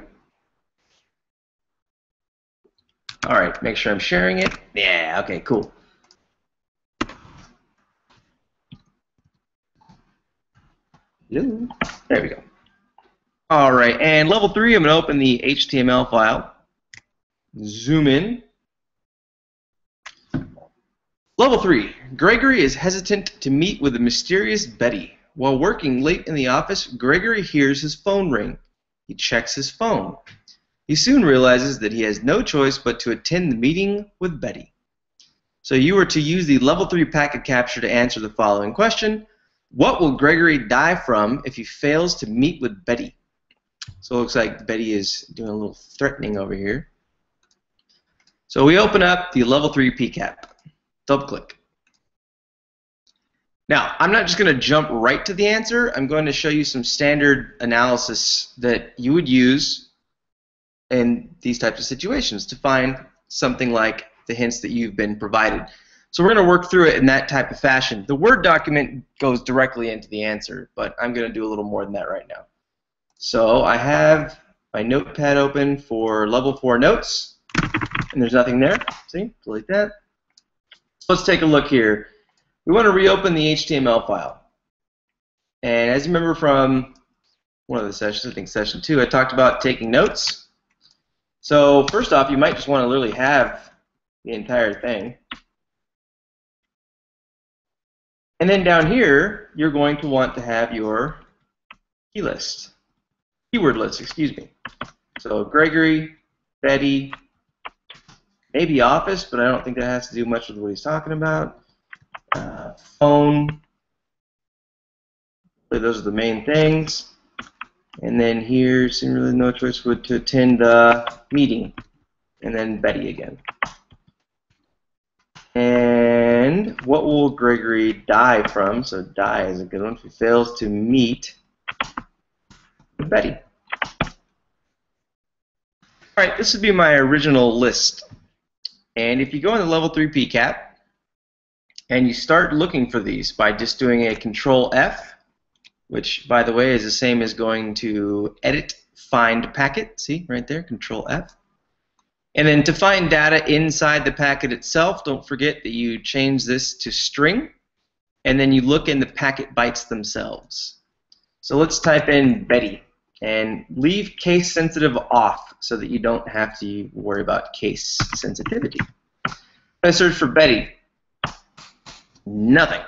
All right, make sure I'm sharing it. Yeah, okay, cool. Hello. There we go. All right, and level three, I'm going to open the HTML file. Zoom in. Level 3. Gregory is hesitant to meet with the mysterious Betty. While working late in the office, Gregory hears his phone ring. He checks his phone. He soon realizes that he has no choice but to attend the meeting with Betty. So you are to use the level 3 packet capture to answer the following question. What will Gregory die from if he fails to meet with Betty? So it looks like Betty is doing a little threatening over here. So we open up the level 3 PCAP. Double click. Now, I'm not just going to jump right to the answer. I'm going to show you some standard analysis that you would use in these types of situations to find something like the hints that you've been provided. So we're going to work through it in that type of fashion. The Word document goes directly into the answer, but I'm going to do a little more than that right now. So I have my notepad open for level 4 notes, and there's nothing there. See? Delete that let's take a look here. We want to reopen the HTML file. And as you remember from one of the sessions, I think session two, I talked about taking notes. So first off, you might just want to literally have the entire thing. And then down here, you're going to want to have your key list, keyword list, excuse me. So Gregory, Betty, maybe Office, but I don't think that has to do much with what he's talking about. Uh, phone, those are the main things. And then here, really no choice but to attend the meeting. And then Betty again. And what will Gregory die from? So die is a good one. If he fails to meet Betty. All right, this would be my original list. And if you go into level 3 PCAP and you start looking for these by just doing a control F, which by the way is the same as going to edit find packet, see right there, control F. And then to find data inside the packet itself, don't forget that you change this to string, and then you look in the packet bytes themselves. So let's type in Betty, and leave case sensitive off so that you don't have to worry about case sensitivity. I search for Betty. Nothing.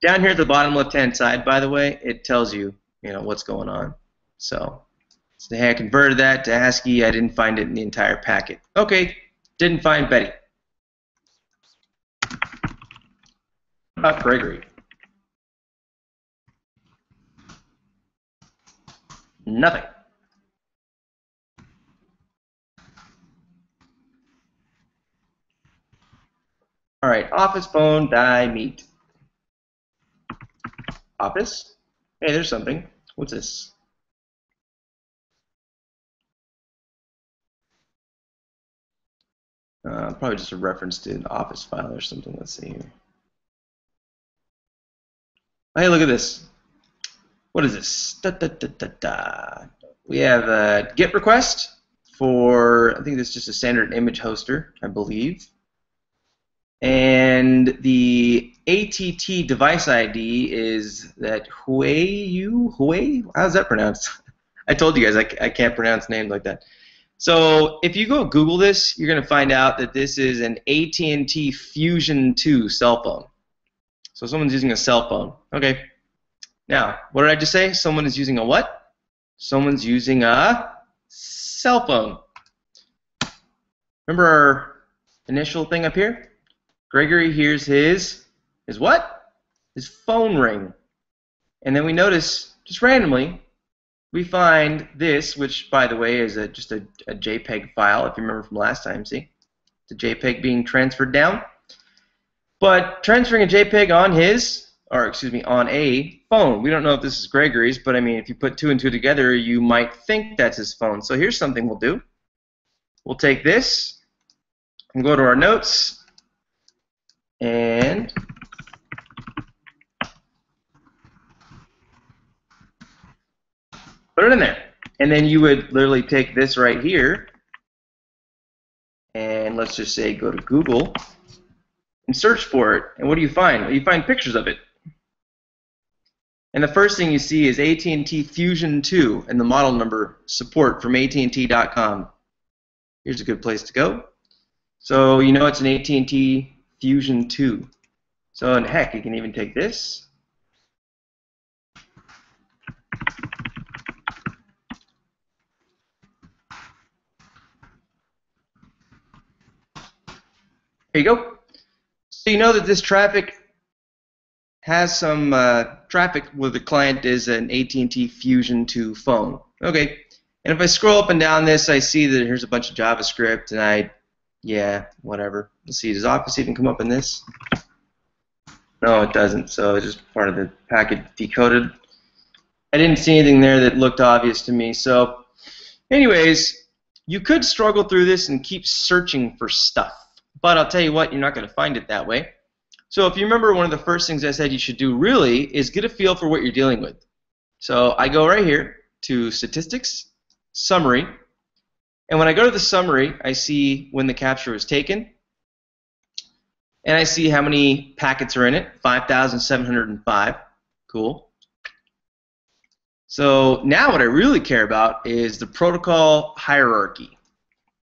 Down here at the bottom left-hand side, by the way, it tells you, you know, what's going on. So, so hey, I converted that to ASCII. I didn't find it in the entire packet. Okay, didn't find Betty. About Gregory. Nothing. All right, office phone, die, meet. Office. Hey, there's something. What's this? Uh, probably just a reference to an office file or something. Let's see here. Hey, look at this. What is this? Da, da, da. We have a GET request for, I think this is just a standard image hoster, I believe. And the ATT device ID is that Huayu, Huay, how's that pronounced? I told you guys I, I can't pronounce names like that. So if you go Google this, you're going to find out that this is an AT&T Fusion 2 cell phone. So someone's using a cell phone. Okay. Now, what did I just say? Someone is using a what? Someone's using a cell phone. Remember our initial thing up here? Gregory hears his his what? His phone ring. And then we notice, just randomly, we find this, which, by the way, is a, just a, a JPEG file, if you remember from last time, see? The JPEG being transferred down. But transferring a JPEG on his, or excuse me, on a phone. We don't know if this is Gregory's, but I mean, if you put two and two together, you might think that's his phone. So here's something we'll do. We'll take this and go to our notes, and put it in there. And then you would literally take this right here and let's just say go to Google and search for it. And what do you find? Well, you find pictures of it. And the first thing you see is AT&T Fusion 2 and the model number support from AT&T.com. Here's a good place to go. So you know it's an AT&T Fusion 2. So, and heck, you can even take this. Here you go. So you know that this traffic has some uh, traffic where the client is an AT&T Fusion 2 phone. Okay. And if I scroll up and down this, I see that here's a bunch of JavaScript, and I yeah, whatever. Let's see, does Office even come up in this? No, it doesn't, so it's just part of the packet decoded. I didn't see anything there that looked obvious to me, so anyways, you could struggle through this and keep searching for stuff, but I'll tell you what, you're not going to find it that way. So if you remember one of the first things I said you should do really is get a feel for what you're dealing with. So I go right here to Statistics, Summary, and when I go to the summary, I see when the capture was taken, and I see how many packets are in it, 5,705. Cool. So now what I really care about is the protocol hierarchy.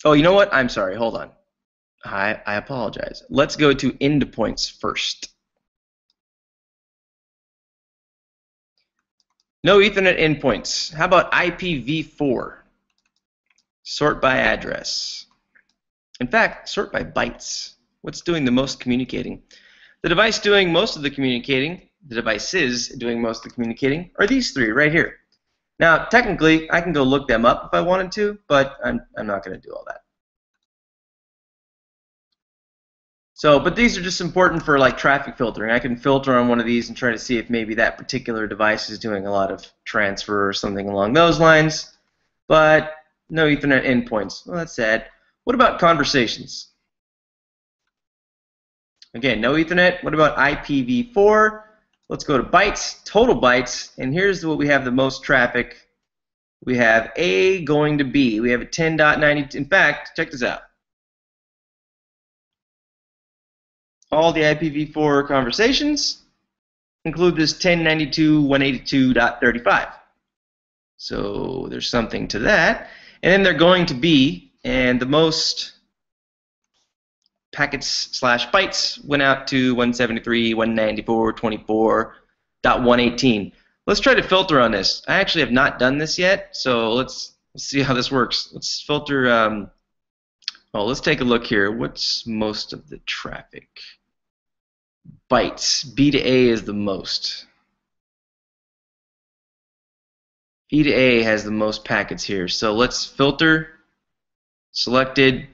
Oh, you know what? I'm sorry. Hold on. I, I apologize. Let's go to endpoints first. No Ethernet endpoints. How about IPv4? Sort by address. In fact, sort by bytes. What's doing the most communicating? The device doing most of the communicating, the devices doing most of the communicating, are these three right here. Now, technically, I can go look them up if I wanted to, but I'm, I'm not going to do all that. So, but these are just important for like traffic filtering. I can filter on one of these and try to see if maybe that particular device is doing a lot of transfer or something along those lines. But no Ethernet endpoints. Well, that's sad. What about conversations? Again, no Ethernet. What about IPv4? Let's go to bytes, total bytes, and here's what we have the most traffic. We have A going to B. We have a 10.90. In fact, check this out. All the IPv4 conversations include this 1092.182.35. So there's something to that. And then they're going to be, and the most packets slash bytes went out to 173, 194, 24.118. Let's try to filter on this. I actually have not done this yet, so let's, let's see how this works. Let's filter. Um, well, let's take a look here. What's most of the traffic? Bytes. B to A is the most. E to A has the most packets here. So let's filter selected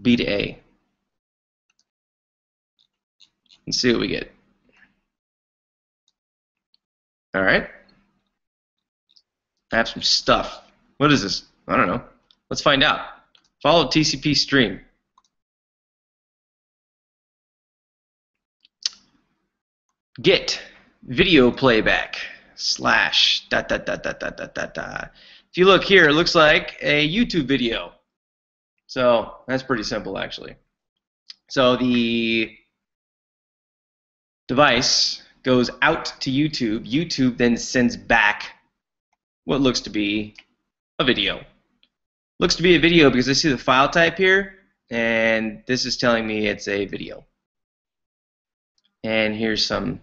B to A. And see what we get. All right. I have some stuff. What is this? I don't know. Let's find out. Follow TCP stream. Get video playback slash dot dot dot dot dot dot dot dot. If you look here, it looks like a YouTube video. So that's pretty simple actually. So the device goes out to YouTube. YouTube then sends back what looks to be a video. Looks to be a video because I see the file type here, and this is telling me it's a video. And here's some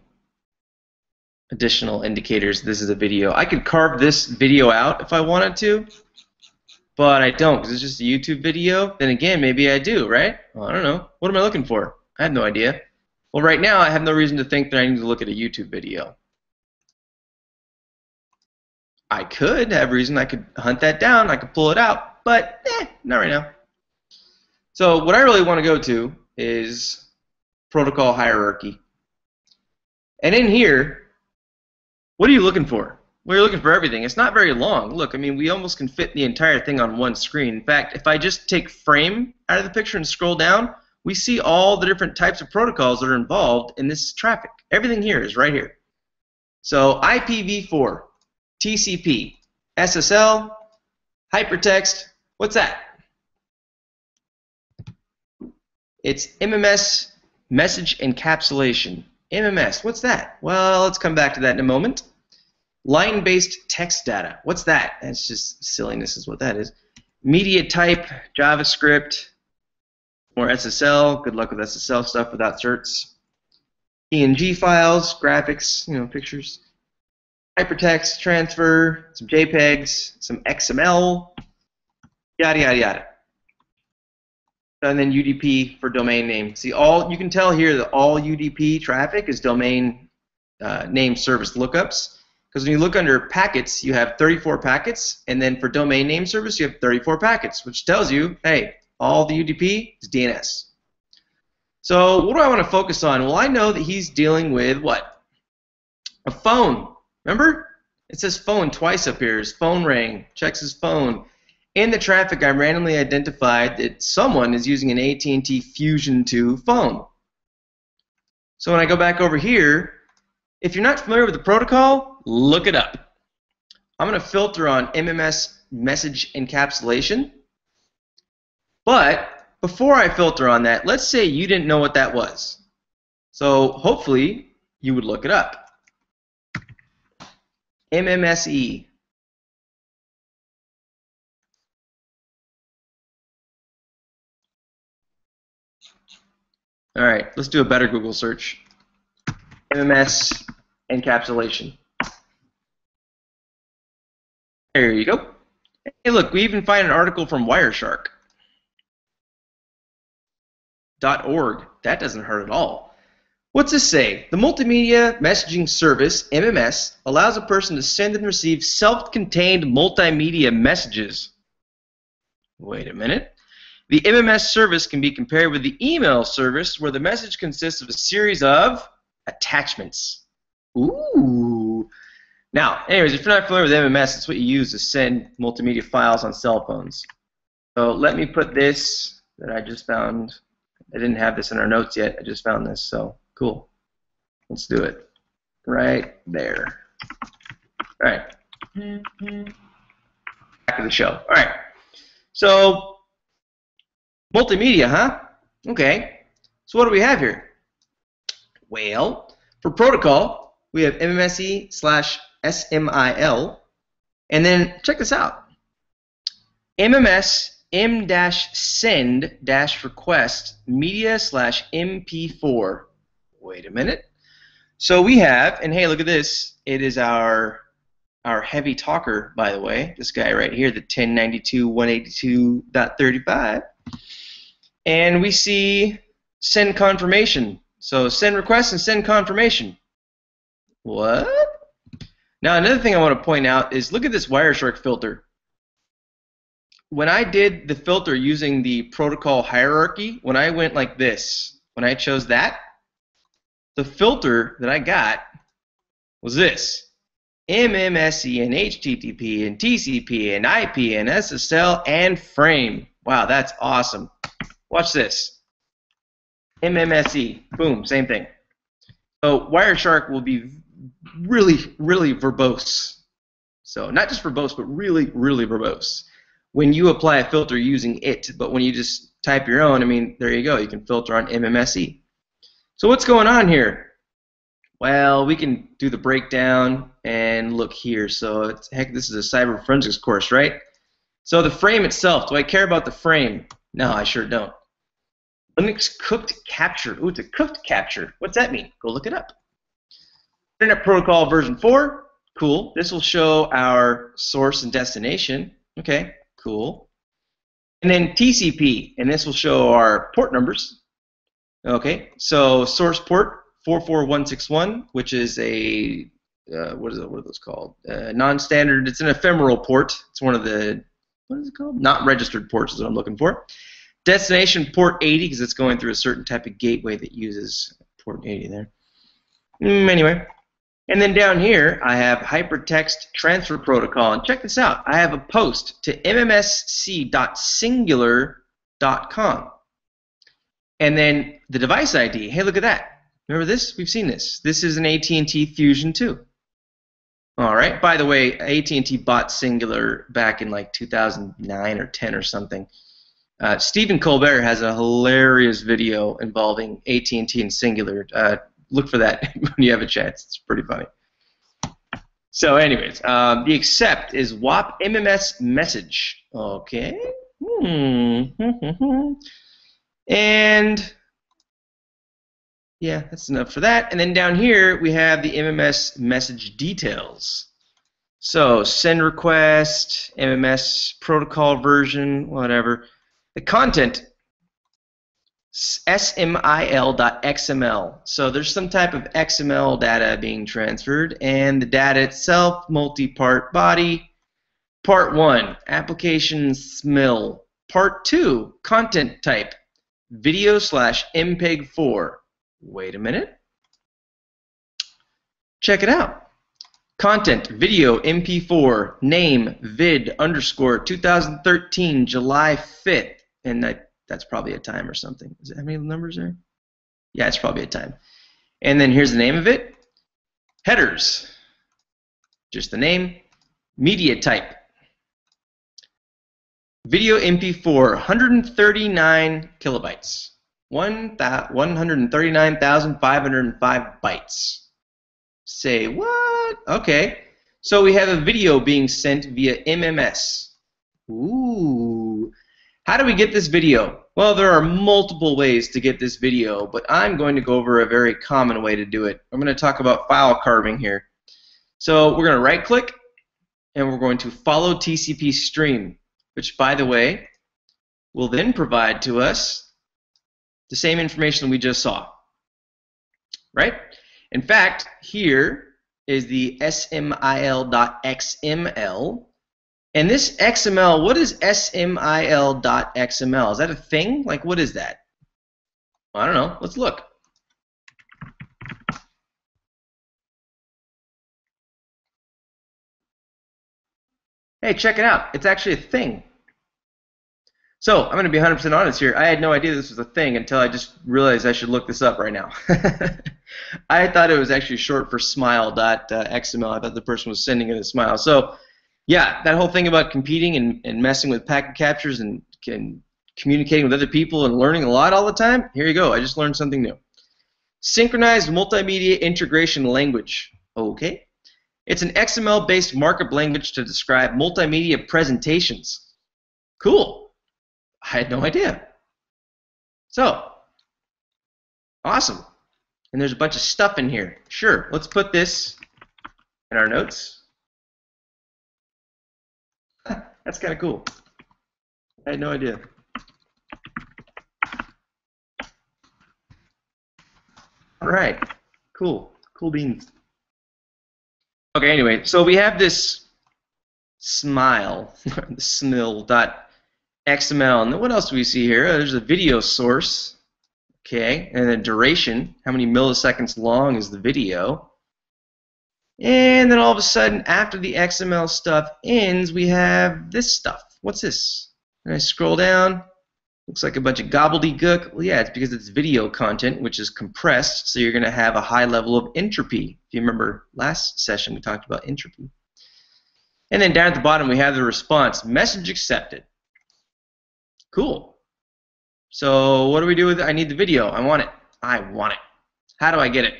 additional indicators this is a video. I could carve this video out if I wanted to, but I don't because it's just a YouTube video. Then again, maybe I do, right? Well, I don't know. What am I looking for? I have no idea. Well, right now I have no reason to think that I need to look at a YouTube video. I could have reason. I could hunt that down. I could pull it out, but eh, not right now. So what I really want to go to is protocol hierarchy. And in here, what are you looking for? You're looking for everything. It's not very long. Look, I mean, we almost can fit the entire thing on one screen. In fact, if I just take frame out of the picture and scroll down, we see all the different types of protocols that are involved in this traffic. Everything here is right here. So IPv4, TCP, SSL, hypertext, what's that? It's MMS message encapsulation. MMS, what's that? Well, let's come back to that in a moment. Line-based text data, what's that? That's just silliness is what that is. Media type, JavaScript, more SSL. Good luck with SSL stuff without certs. PNG files, graphics, you know, pictures. Hypertext transfer, some JPEGs, some XML, yada yada yada and then UDP for domain name. See, all you can tell here that all UDP traffic is domain uh, name service lookups. Because when you look under packets, you have 34 packets, and then for domain name service, you have 34 packets, which tells you, hey, all the UDP is DNS. So what do I want to focus on? Well, I know that he's dealing with what? A phone. Remember? It says phone twice up here. His phone rang. Checks his phone. In the traffic, I randomly identified that someone is using an AT&T Fusion 2 phone. So when I go back over here, if you're not familiar with the protocol, look it up. I'm going to filter on MMS message encapsulation. But before I filter on that, let's say you didn't know what that was. So hopefully you would look it up. MMSE All right, let's do a better Google search. MMS encapsulation. There you go. Hey, look, we even find an article from Wireshark. .org. That doesn't hurt at all. What's this say? The Multimedia Messaging Service, MMS, allows a person to send and receive self-contained multimedia messages. Wait a minute. The MMS service can be compared with the email service where the message consists of a series of attachments. Ooh. Now, anyways, if you're not familiar with MMS, it's what you use to send multimedia files on cell phones. So let me put this that I just found. I didn't have this in our notes yet. I just found this, so cool. Let's do it. Right there. All right. Mm-hmm. Back to the show. All right. So, multimedia, huh? Okay. So what do we have here? Well, for protocol, we have MMSE slash SMIL. And then check this out. MMS m-send dash request media slash mp4. Wait a minute. So we have, and hey, look at this. It is our our heavy talker, by the way. This guy right here, the 1092.182.35. And we see send confirmation. So send request and send confirmation. What? Now another thing I want to point out is look at this Wireshark filter. When I did the filter using the protocol hierarchy, when I went like this, when I chose that, the filter that I got was this. MMSE and HTTP and TCP and IP and SSL and frame. Wow, that's awesome. Watch this. MMSE, boom, same thing. So Wireshark will be really, really verbose. So not just verbose, but really, really verbose. When you apply a filter using it, but when you just type your own, I mean, there you go. You can filter on MMSE. So what's going on here? Well, we can do the breakdown and look here. So heck, this is a cyber forensics course, right? So the frame itself, do I care about the frame? No, I sure don't. Linux cooked capture. Ooh, it's a cooked capture. What's that mean? Go look it up. Internet Protocol version 4, cool. This will show our source and destination. Okay, cool. And then TCP, and this will show our port numbers. Okay, so source port 44161, which is a uh, what is it? What are those called? Uh, non-standard. It's an ephemeral port. It's one of the what is it called? Not registered ports is what I'm looking for. Destination port 80 because it's going through a certain type of gateway that uses port 80 there. Mm, anyway, and then down here, I have Hypertext Transfer Protocol. And check this out. I have a post to mmsc.cingular.com. And then the device ID. Hey, look at that. Remember this? We've seen this. This is an AT&T Fusion 2. All right. By the way, AT&T bought Cingular back in like 2009 or 10 or something. Uh, Stephen Colbert has a hilarious video involving AT&T and Cingular. Uh, look for that when you have a chance. It's pretty funny. So, anyways, um, the accept is WAP MMS message. Okay. Hmm. and yeah, that's enough for that. And then down here we have the MMS message details. So send request, MMS protocol version, whatever. The content smil.xml. So there's some type of XML data being transferred, and the data itself, multi-part body. Part 1, application SMIL. Part 2, content type, video slash MPEG-4. Wait a minute. Check it out. Content, video, MP4, name, vid, underscore, 2013, July 5th. And that's probably a time or something. Does it have any numbers there? Yeah, it's probably a time. And then here's the name of it. Headers. Just the name. Media type. Video MP4, 139 kilobytes. 139,505 bytes. Say what? Okay. So we have a video being sent via MMS. Ooh. How do we get this video? Well, there are multiple ways to get this video, but I'm going to go over a very common way to do it. I'm going to talk about file carving here. So we're going to right click and we're going to follow TCP stream, which by the way will then provide to us the same information we just saw. Right? In fact, here is the smil.xml. And this XML, what is smil.xml? Is that a thing? Like, what is that? I don't know. Let's look. Hey, check it out. It's actually a thing. So, I'm going to be 100% honest here. I had no idea this was a thing until I just realized I should look this up right now. I thought it was actually short for smile.xml. Uh, I thought the person was sending it a smile. So, yeah, that whole thing about competing and, and messing with packet captures and, and communicating with other people and learning a lot all the time, here you go. I just learned something new. Synchronized multimedia integration language. Okay. It's an XML-based markup language to describe multimedia presentations. Cool. I had no idea. So, awesome. And there's a bunch of stuff in here. Sure, let's put this in our notes. That's kind of cool. I had no idea. All right, cool, cool beans. Okay, anyway, so we have this smile, the smil dot XML. And then what else do we see here? There's a video source, okay, and then duration. How many milliseconds long is the video? And then all of a sudden, after the XML stuff ends, we have this stuff. What's this? And I scroll down. Looks like a bunch of gobbledygook. Well, yeah, it's because it's video content, which is compressed, so you're going to have a high level of entropy. If you remember last session, we talked about entropy. And then down at the bottom, we have the response. Message accepted. Cool. So what do we do with it? I need the video. I want it. I want it. How do I get it?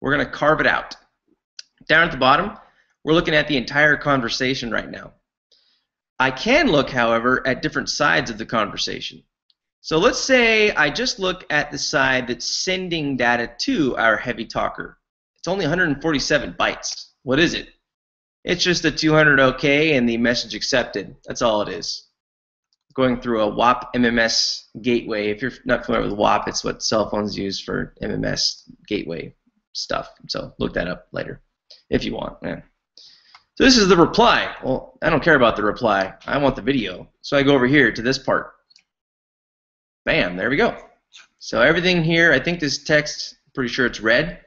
We're going to carve it out. Down at the bottom, we're looking at the entire conversation right now. I can look, however, at different sides of the conversation. So let's say I just look at the side that's sending data to our heavy talker. It's only 147 bytes. What is it? It's just the 200 OK and the message accepted. That's all it is going through a WAP MMS gateway. If you're not familiar with WAP, it's what cell phones use for MMS gateway stuff. So look that up later if you want. Man. So this is the reply. Well, I don't care about the reply. I want the video. So I go over here to this part. Bam, there we go. So everything here, I think this text, pretty sure it's red.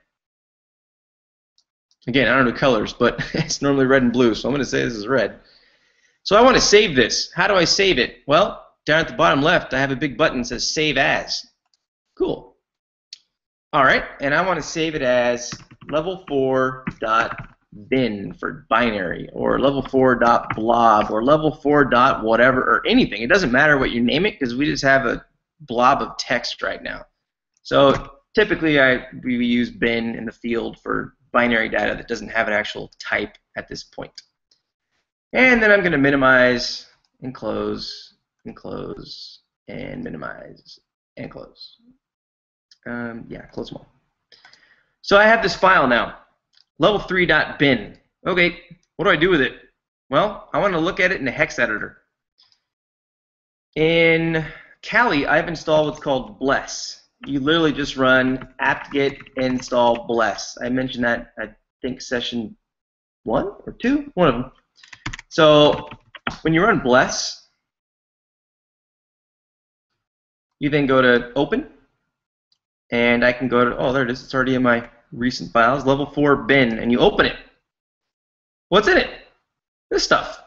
Again, I don't know colors, but it's normally red and blue, so I'm going to say this is red. So I want to save this. How do I save it? Well, down at the bottom left, I have a big button that says Save As. Cool. All right, and I want to save it as level 4 dot bin for binary or level 4 dot blob or level 4 dot whatever or anything. It doesn't matter what you name it because we just have a blob of text right now. So typically I we use bin in the field for binary data that doesn't have an actual type at this point. And then I'm going to minimize and close and close and minimize and close. Um, yeah, close them all. So I have this file now, level3.bin. Okay, what do I do with it? Well, I want to look at it in a hex editor. In Kali, I've installed what's called bless. You literally just run apt-get install bless. I mentioned that, I think, session one or two, one of them. So when you run bless, you then go to open, and I can go to, oh, there it is. It's already in my recent files, level 4 bin, and you open it. What's in it? This stuff.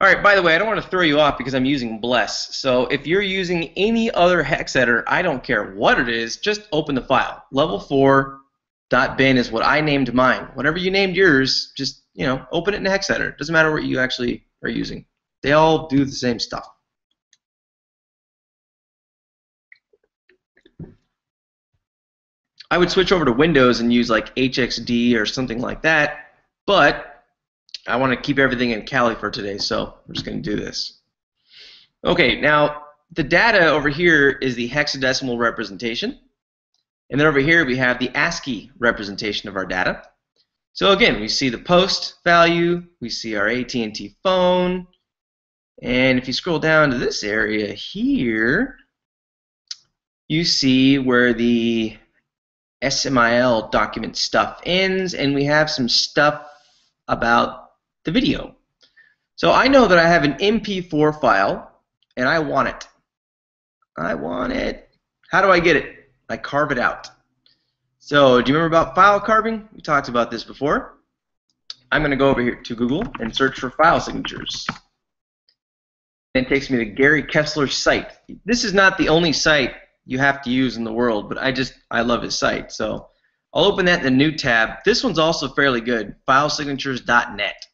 All right, by the way, I don't want to throw you off because I'm using Bless. So if you're using any other hex editor, I don't care what it is, just open the file. Level 4 .bin is what I named mine. Whatever you named yours, just you know, open it in a hex editor. Doesn't matter what you actually are using. They all do the same stuff. I would switch over to Windows and use like HXD or something like that, but I want to keep everything in Kali for today, so we're just going to do this. Okay, now the data over here is the hexadecimal representation. And then over here we have the ASCII representation of our data. So again, we see the post value, we see our AT&T phone, and if you scroll down to this area here, you see where the SMIL document stuff ends, and we have some stuff about the video. So I know that I have an MP4 file, and I want it. I want it. How do I get it? I carve it out. So do you remember about file carving? We talked about this before. I'm going to go over here to Google and search for file signatures. And it takes me to Gary Kessler's site. This is not the only site you have to use in the world, but I just I love his site. So I'll open that in the new tab. This one's also fairly good, filesignatures.net.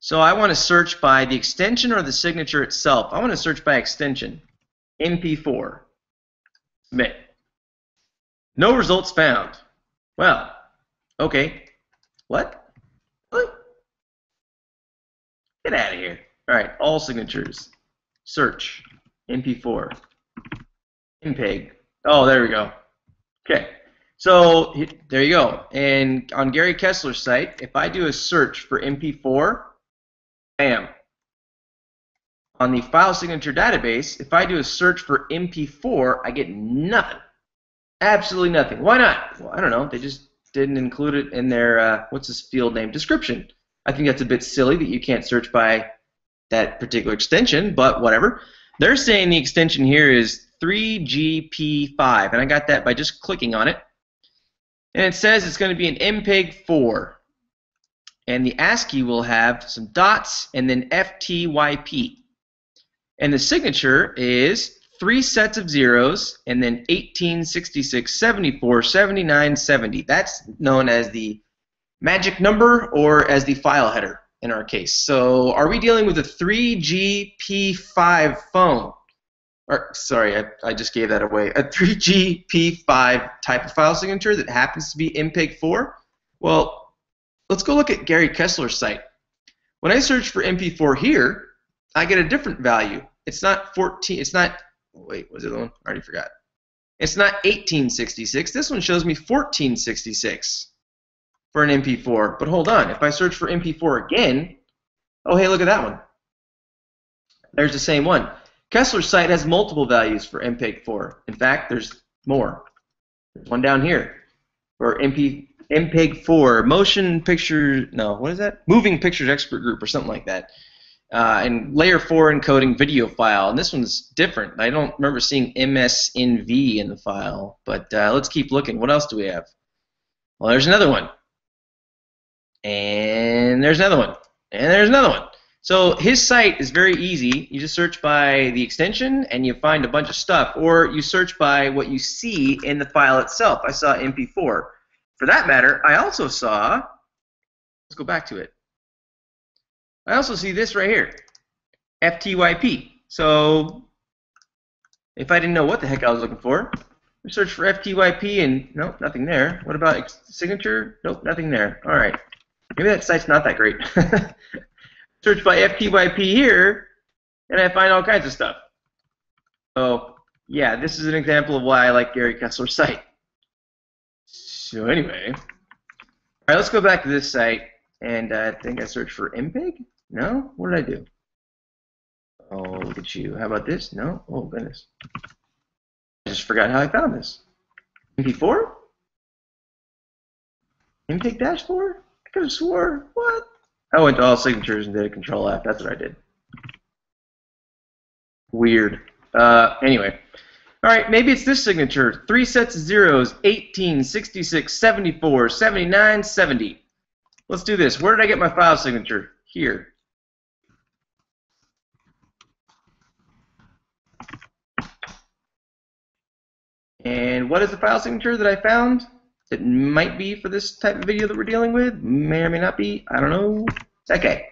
So I want to search by the extension or the signature itself. I want to search by extension. MP4. Submit. No results found. Well, okay. What? What? Get out of here. All right, all signatures. Search. MP4. MPEG. Oh, there we go. Okay. So there you go. And on Gary Kessler's site, if I do a search for MP4, bam. On the file signature database, if I do a search for MP4, I get nothing. Absolutely nothing. Why not? Well, I don't know. They just didn't include it in their, uh, what's this field name, description. I think that's a bit silly that you can't search by that particular extension, but whatever. They're saying the extension here is 3GP5, and I got that by just clicking on it. And it says it's going to be an MPEG 4. And the ASCII will have some dots and then FTYP. And the signature is three sets of zeros and then 18, 66, 74, 79, 70. That's known as the magic number or as the file header in our case. So are we dealing with a 3GP5 phone? Or, sorry, I, I just gave that away. A 3GP5 type of file signature that happens to be MPEG-4? Well, let's go look at Gary Kessler's site. When I search for MP4 here, I get a different value. It's not 14, it's not, wait, was it the one? I already forgot. It's not 1866. This one shows me 1466 for an MP4. But hold on, if I search for MP4 again, oh hey, look at that one. There's the same one. Kessler's site has multiple values for MPEG-4. In fact, there's more. There's one down here for MP, MPEG-4, motion picture, no, what is that? Moving Pictures Expert Group or something like that. Uh, and layer 4 encoding video file. And this one's different. I don't remember seeing MSNV in the file. But uh, let's keep looking. What else do we have? Well, there's another one and there's another one, and there's another one. So his site is very easy. You just search by the extension and you find a bunch of stuff, or you search by what you see in the file itself. I saw MP4. For that matter, I also saw, let's go back to it. I also see this right here, FTYP. So if I didn't know what the heck I was looking for, I search for FTYP and nope, nothing there. What about signature? Nope, nothing there. All right. Maybe that site's not that great. Search by FTYP here, and I find all kinds of stuff. So yeah, this is an example of why I like Gary Kessler's site. So anyway, all right, let's go back to this site, and uh, I think I searched for MPEG? No? What did I do? Oh, look at you. How about this? No? Oh, goodness. I just forgot how I found this. MP4? MPEG-4? I could have swore. What? I went to all signatures and did a control F. That's what I did. Weird. Uh, anyway. All right, maybe it's this signature. Three sets of zeros, 18, 66, 74, 79, 70. Let's do this. Where did I get my file signature? Here. And what is the file signature that I found? It might be for this type of video that we're dealing with. May or may not be. I don't know. Okay.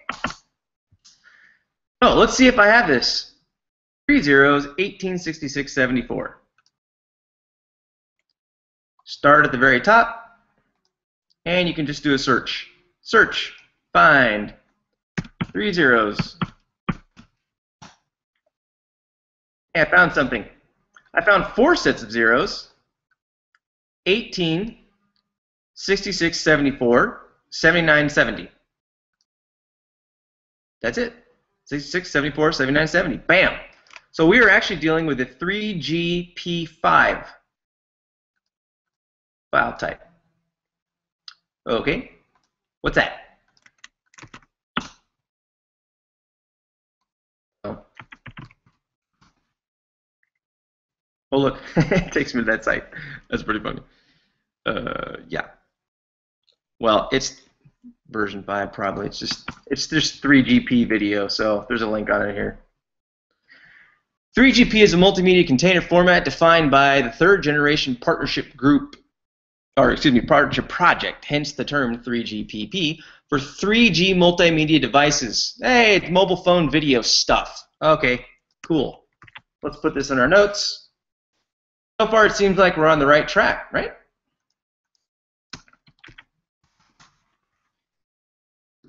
Oh, let's see if I have this. Three zeros, 1866, 74. Start at the very top, and you can just do a search. Search, find, three zeros, Hey, I found something. I found four sets of zeros. 18, 66, 74, 79, 70. That's it. 66, 74, 79, 70. Bam! So we are actually dealing with a 3GP5 file type. Okay. What's that? Oh. Oh look, it takes me to that site. That's pretty funny. Uh, yeah. Well, it's version five probably. It's just it's just 3GP video, so there's a link on it here. 3GP is a multimedia container format defined by the third generation partnership group, or excuse me, partnership project, hence the term 3GPP, for 3G multimedia devices. Hey, it's mobile phone video stuff. Okay, cool. Let's put this in our notes. So far, it seems like we're on the right track, right?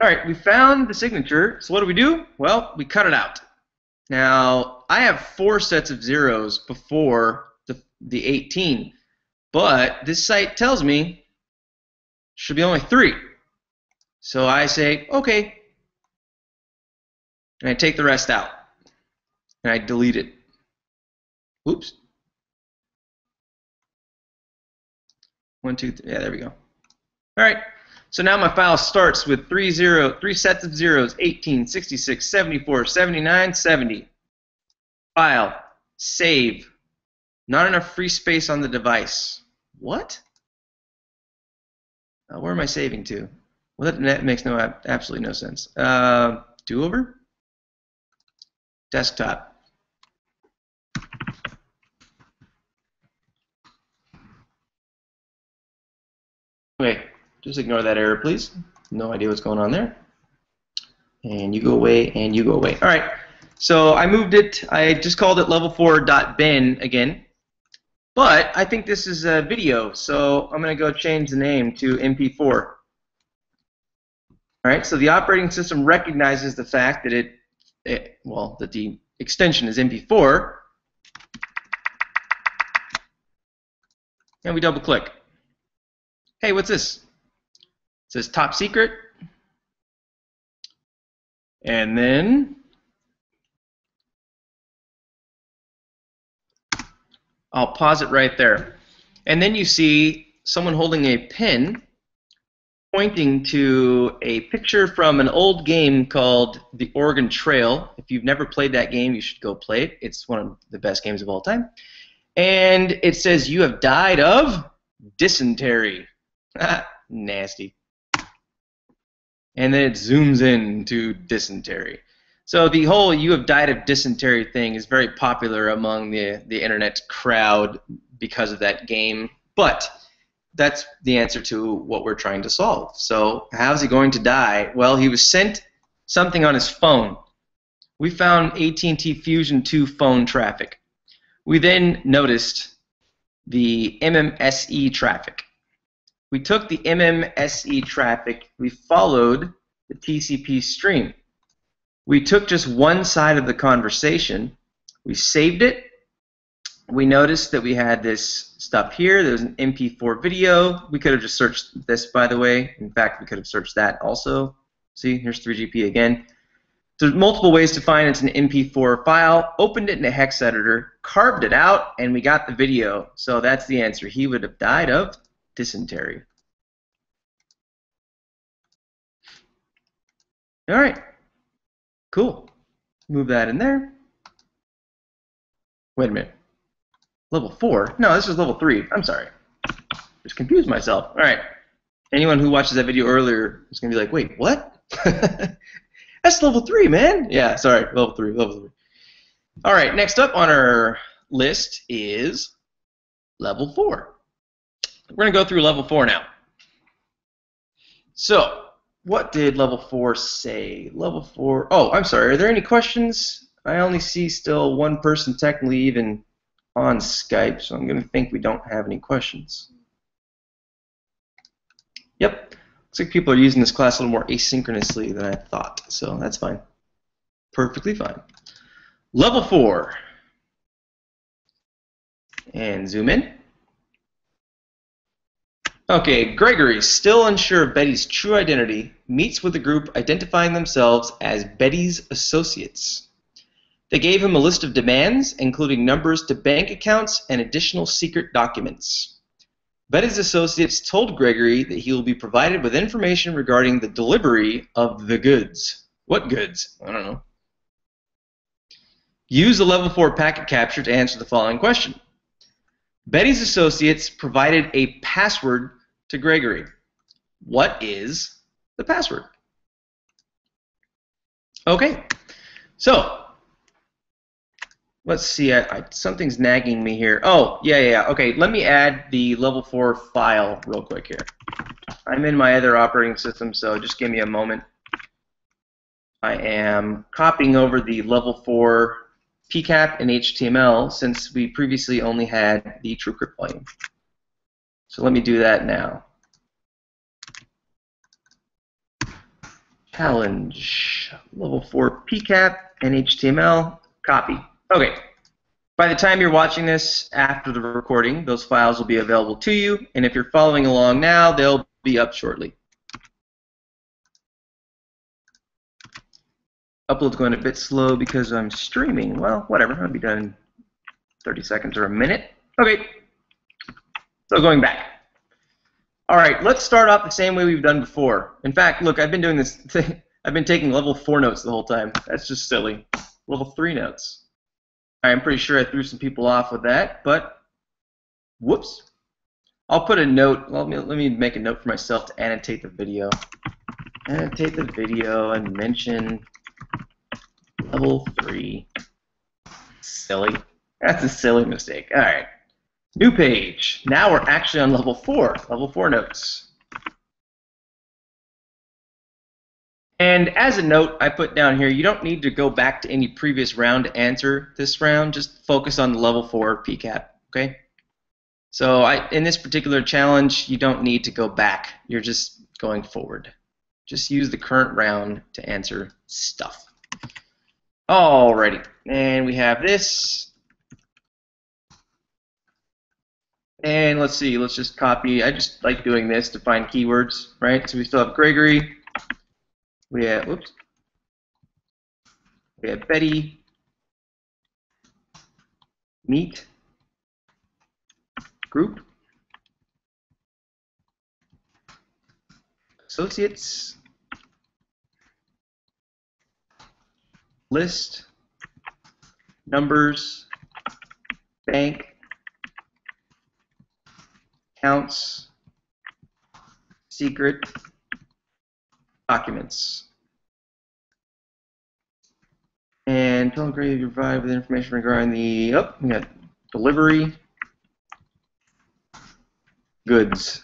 All right, we found the signature. So what do we do? Well, we cut it out. Now, I have four sets of zeros before the, the 18, but this site tells me should be only three. So I say, okay, and I take the rest out, and I delete it. Oops. One, two, three. Yeah, there we go. All right. So now my file starts with three, zero, three sets of zeros, 18, 66, 74, 79, 70. File, save. Not enough free space on the device. What? Uh, where am I saving to? Well, that, that makes no absolutely no sense. Uh, do over. Desktop. Okay, just ignore that error, please. No idea what's going on there. And you go away, and you go away. All right, so I moved it. I just called it level4.bin again. But I think this is a video, so I'm going to go change the name to MP4. All right, so the operating system recognizes the fact that it, it well, that the extension is MP4, and we double click. Hey, what's this? It says top secret. And then I'll pause it right there. And then you see someone holding a pen pointing to a picture from an old game called The Oregon Trail. If you've never played that game, you should go play it. It's one of the best games of all time. And it says, You have died of dysentery. Nasty. And then it zooms in to dysentery. So the whole "you have died of dysentery" thing is very popular among the the internet crowd because of that game. But that's the answer to what we're trying to solve. So how's he going to die? Well, he was sent something on his phone. We found AT&T Fusion 2 phone traffic. We then noticed the MMSE traffic. We took the MMSE traffic, we followed the TCP stream. We took just one side of the conversation, we saved it, we noticed that we had this stuff here. There was an MP4 video. We could have just searched this, by the way. In fact, we could have searched that also. See, here's 3GP again. There's multiple ways to find it's an MP4 file. Opened it in a hex editor, carved it out, and we got the video. So that's the answer. He would have died of dysentery. All right, cool. Move that in there. Wait a minute. Level 4? No, this is level 3. I'm sorry. Just confused myself. All right. Anyone who watches that video earlier is going to be like, wait, what? That's level 3, man. Yeah, sorry. Level 3, level 3. All right, next up on our list is level 4. We're going to go through level 4 now. So, what did level 4 say? Level 4. Oh, I'm sorry. Are there any questions? I only see still one person technically even on Skype, so I'm going to think we don't have any questions. Yep. Looks like people are using this class a little more asynchronously than I thought, so that's fine. Perfectly fine. Level 4. And zoom in. Okay, Gregory, still unsure of Betty's true identity, meets with a group identifying themselves as Betty's associates. They gave him a list of demands, including numbers to bank accounts and additional secret documents. Betty's associates told Gregory that he will be provided with information regarding the delivery of the goods. What goods? I don't know. Use the level 4 packet capture to answer the following question. Betty's associates provided a password to Gregory. What is the password? Okay, so let's see. I, I, something's nagging me here. Oh, yeah, yeah. Okay, let me add the level 4 file real quick here. I'm in my other operating system, so just give me a moment. I am copying over the level 4 PCAP and HTML since we previously only had the TrueCrypt plugin. So let me do that now. Challenge, level 4 PCAP and HTML, copy. Okay. By the time you're watching this after the recording, those files will be available to you, and if you're following along now, they'll be up shortly. Upload's going a bit slow because I'm streaming. Well, whatever. I'll be done in 30 seconds or a minute. Okay. So going back. All right, let's start off the same way we've done before. In fact, look, I've been doing this. Thing. I've been taking level 4 notes the whole time. That's just silly. Level 3 notes. I'm pretty sure I threw some people off with that, but whoops. I'll put a note. Let me, let me make a note for myself to annotate the video. Annotate the video and mention Level 3. Silly. That's a silly mistake. All right. New page. Now we're actually on level 4. Level 4 notes. And as a note, I put down here, you don't need to go back to any previous round to answer this round. Just focus on the level 4 PCAP, okay? So I, in this particular challenge, you don't need to go back. You're just going forward. Just use the current round to answer stuff. Alrighty, and we have this. And let's see, let's just copy. I just like doing this to find keywords, right? So we still have Gregory. We have, whoops. We have Betty. Meet. Group. Associates. list, numbers, bank, counts, secret, documents. And tell Gray to provide with information regarding the, oh, we got delivery, goods.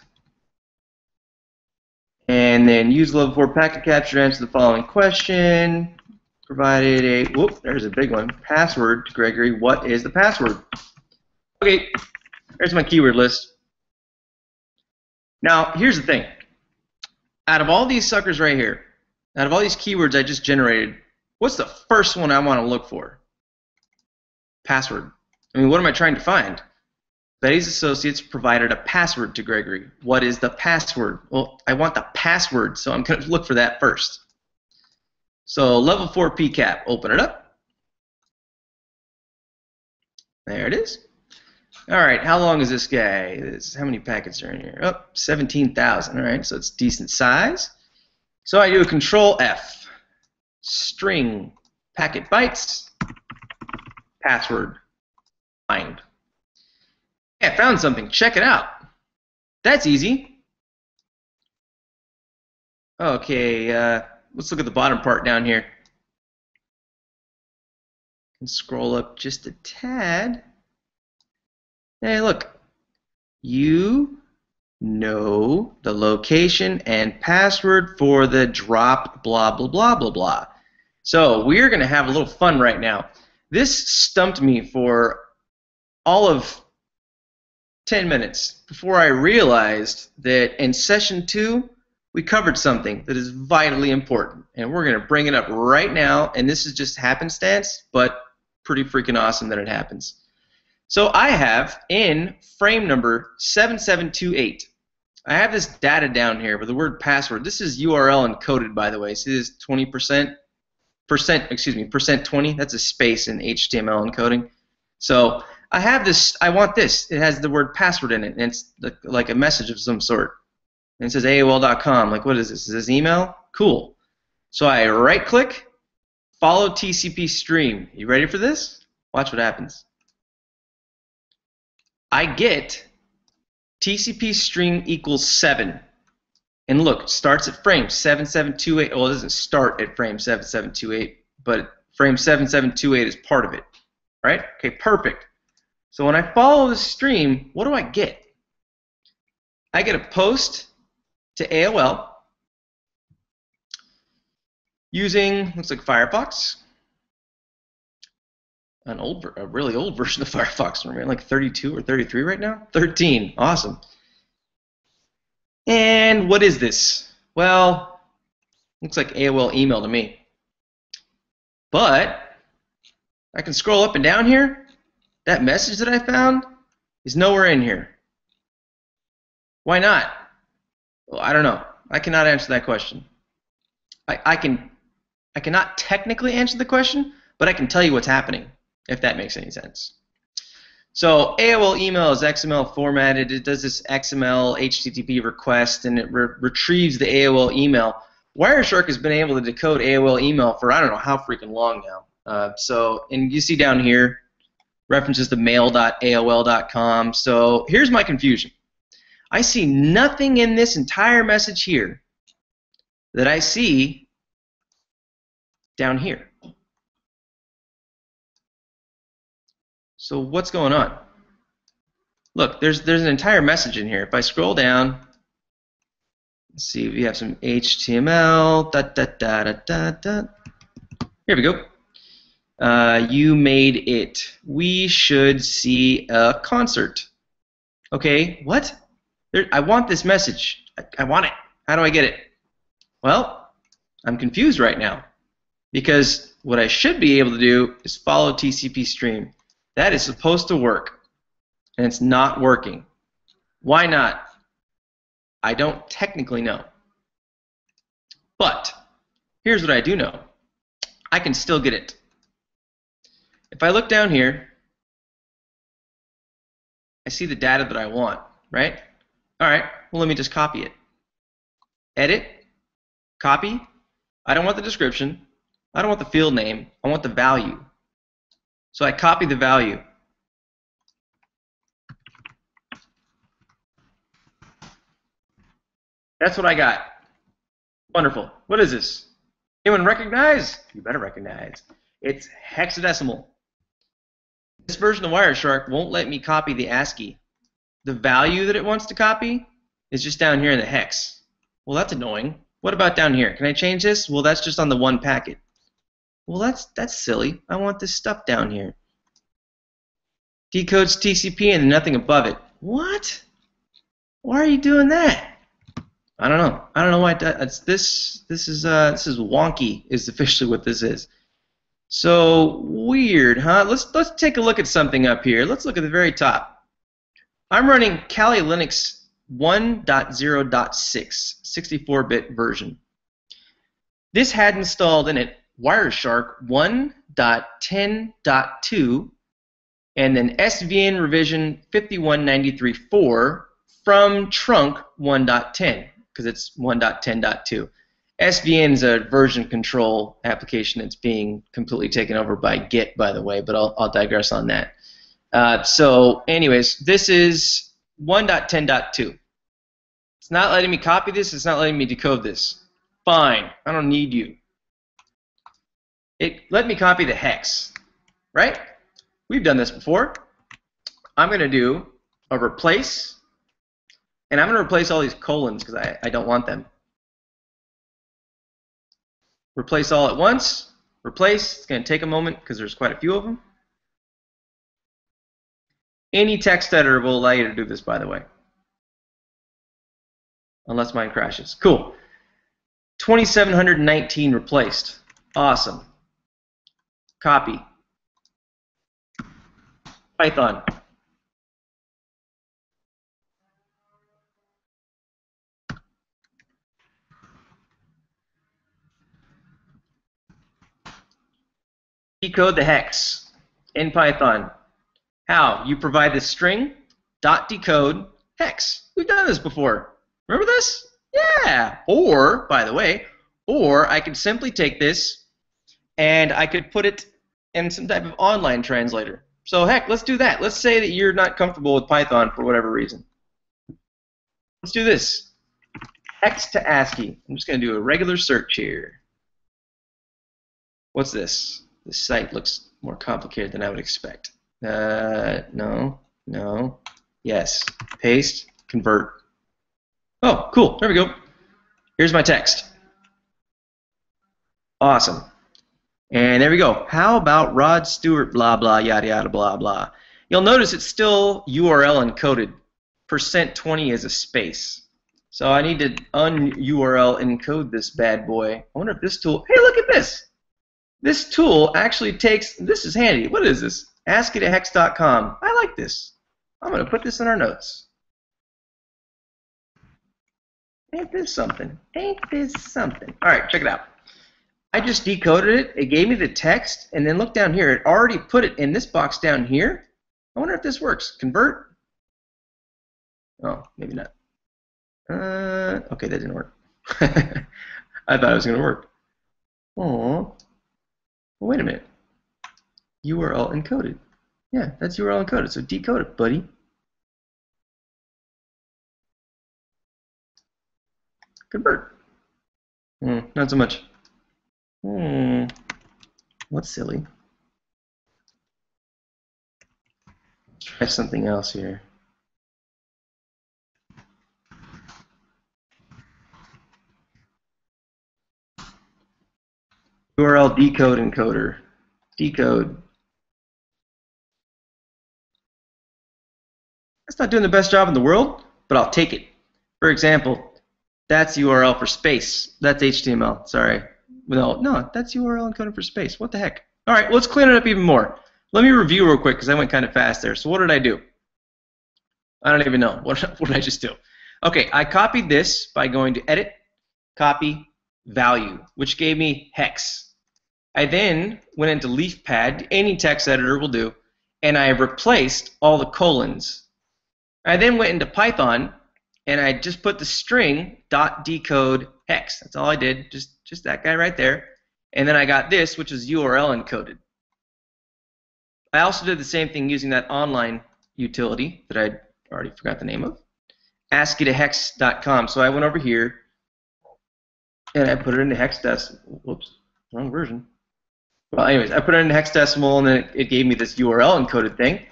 And then use level 4 packet capture to answer the following question provided a, whoop, there's a big one, password to Gregory. What is the password? Okay, there's my keyword list. Now, here's the thing. Out of all these suckers right here, out of all these keywords I just generated, what's the first one I want to look for? Password. I mean, what am I trying to find? Betty's associates provided a password to Gregory. What is the password? Well, I want the password, so I'm going to look for that first. So level 4 PCAP, open it up. There it is. All right, how long is this guy? This, how many packets are in here? Oh, 17,000. All right, so it's decent size. So I do a control F, string, packet bytes, password, find. Hey, I found something. Check it out. That's easy. Okay, uh, let's look at the bottom part down here. And scroll up just a tad. Hey, look. You know the location and password for the drop blah, blah, blah, blah, blah. So we're going to have a little fun right now. This stumped me for all of 10 minutes before I realized that in session 2, we covered something that is vitally important, and we're going to bring it up right now. And this is just happenstance, but pretty freaking awesome that it happens. So I have in frame number 7728, I have this data down here with the word password. This is URL encoded, by the way. See this 20%, percent, excuse me, percent 20, that's a space in HTML encoding. So I have this, I want this. It has the word password in it, and it's like a message of some sort. And it says AOL.com. Like, what is this? Is this email? Cool. So I right click, follow TCP stream. You ready for this? Watch what happens. I get TCP stream equals 7. And look, starts at frame 7728. Well, it doesn't start at frame 7728, but frame 7728 is part of it. Right? Okay, perfect. So when I follow the stream, what do I get? I get a post to AOL using, looks like Firefox, an old, a really old version of Firefox. We're like 32 or 33 right now. 13, awesome. And what is this? Well, looks like AOL email to me. But I can scroll up and down here. That message that I found is nowhere in here. Why not? Well, I don't know. I cannot answer that question. I, I can I cannot technically answer the question, but I can tell you what's happening if that makes any sense. So AOL email is XML formatted. It does this XML HTTP request and it re retrieves the AOL email. Wireshark has been able to decode AOL email for I don't know how freaking long now. Uh, so and you see down here references to mail.aol.com. So here's my confusion. I see nothing in this entire message here that I see down here. So what's going on? Look, there's there's an entire message in here. If I scroll down, let's see, we have some HTML. Da, da, da, da, da, da. Here we go. Uh, you made it. We should see a concert. Okay, what? There, I want this message. I, I want it. How do I get it? Well, I'm confused right now because what I should be able to do is follow TCP stream. That is supposed to work, and it's not working. Why not? I don't technically know. But here's what I do know. I can still get it. If I look down here, I see the data that I want, right? All right, well, let me just copy it. Edit, copy. I don't want the description. I don't want the field name. I want the value. So I copy the value. That's what I got. Wonderful. What is this? Anyone recognize? You better recognize. It's hexadecimal. This version of Wireshark won't let me copy the ASCII. The value that it wants to copy is just down here in the hex. Well, that's annoying. What about down here? Can I change this? Well, that's just on the one packet. Well, that's that's silly. I want this stuff down here. Decodes TCP and nothing above it. What? Why are you doing that? I don't know. I don't know why that's this. This is uh, this is wonky. Is officially what this is. So weird, huh? Let's let's take a look at something up here. Let's look at the very top. I'm running Kali Linux 1.0.6, 64-bit version. This had installed in it Wireshark 1.10.2 and then SVN revision 5193.4 from trunk 1.10 because it's 1.10.2. SVN is a version control application that's being completely taken over by Git, by the way, but I'll, I'll digress on that. Uh, so, anyways, this is 1.10.2. It's not letting me copy this. It's not letting me decode this. Fine. I don't need you it let me copy the hex, right? We've done this before. I'm going to do a replace, and I'm going to replace all these colons because I, I don't want them. Replace all at once. Replace. It's going to take a moment because there's quite a few of them. Any text editor will allow you to do this, by the way. Unless mine crashes. Cool. 2719 replaced. Awesome copy. Python. Decode the hex in Python. How? You provide the string dot decode hex. We've done this before. Remember this? Yeah. Or, by the way, or I can simply take this and I could put it in some type of online translator. So heck, let's do that. Let's say that you're not comfortable with Python for whatever reason. Let's do this. Hex to ASCII. I'm just going to do a regular search here. What's this? This site looks more complicated than I would expect. Uh, no, no, yes. Paste, convert. Oh, cool. There we go. Here's my text. Awesome. And there we go. How about Rod Stewart, blah, blah, yada, yada, blah, blah. You'll notice it's still URL encoded. Percent 20 is a space. So I need to un-URL encode this bad boy. I wonder if this tool, hey, look at this. This tool actually takes, this is handy. What is this? ASCII2hex.com. I like this. I'm going to put this in our notes. Ain't this something? Ain't this something? All right, check it out. I just decoded it. It gave me the text, and then look down here. It already put it in this box down here. I wonder if this works. Convert. Oh, maybe not. Uh, okay, that didn't work. I thought it was going to work. Oh, well, wait a minute. URL encoded. Yeah, that's URL encoded. So decode it, buddy. Convert. Hmm, not so much. Hmm. What's silly? Try something else here. URL decode encoder. Decode. That's not doing the best job in the world, but I'll take it. For example, that's URL for space. That's HTML. Sorry. No, no, that's URL encoded for space. What the heck? All right, let's clean it up even more. Let me review real quick because I went kind of fast there. So what did I do? I don't even know. What, what did I just do? Okay, I copied this by going to Edit, Copy, Value, which gave me hex. I then went into LeafPad, any text editor will do, and I replaced all the colons. I then went into Python and I just put the string dot decode hex. That's all I did, just just that guy right there. And then I got this, which is URL encoded. I also did the same thing using that online utility that I already forgot the name of, ASCII2hex.com. So I went over here and I put it into hex. Whoops, wrong version. Well, anyways, I put it into hexadecimal and then it, it gave me this URL encoded thing.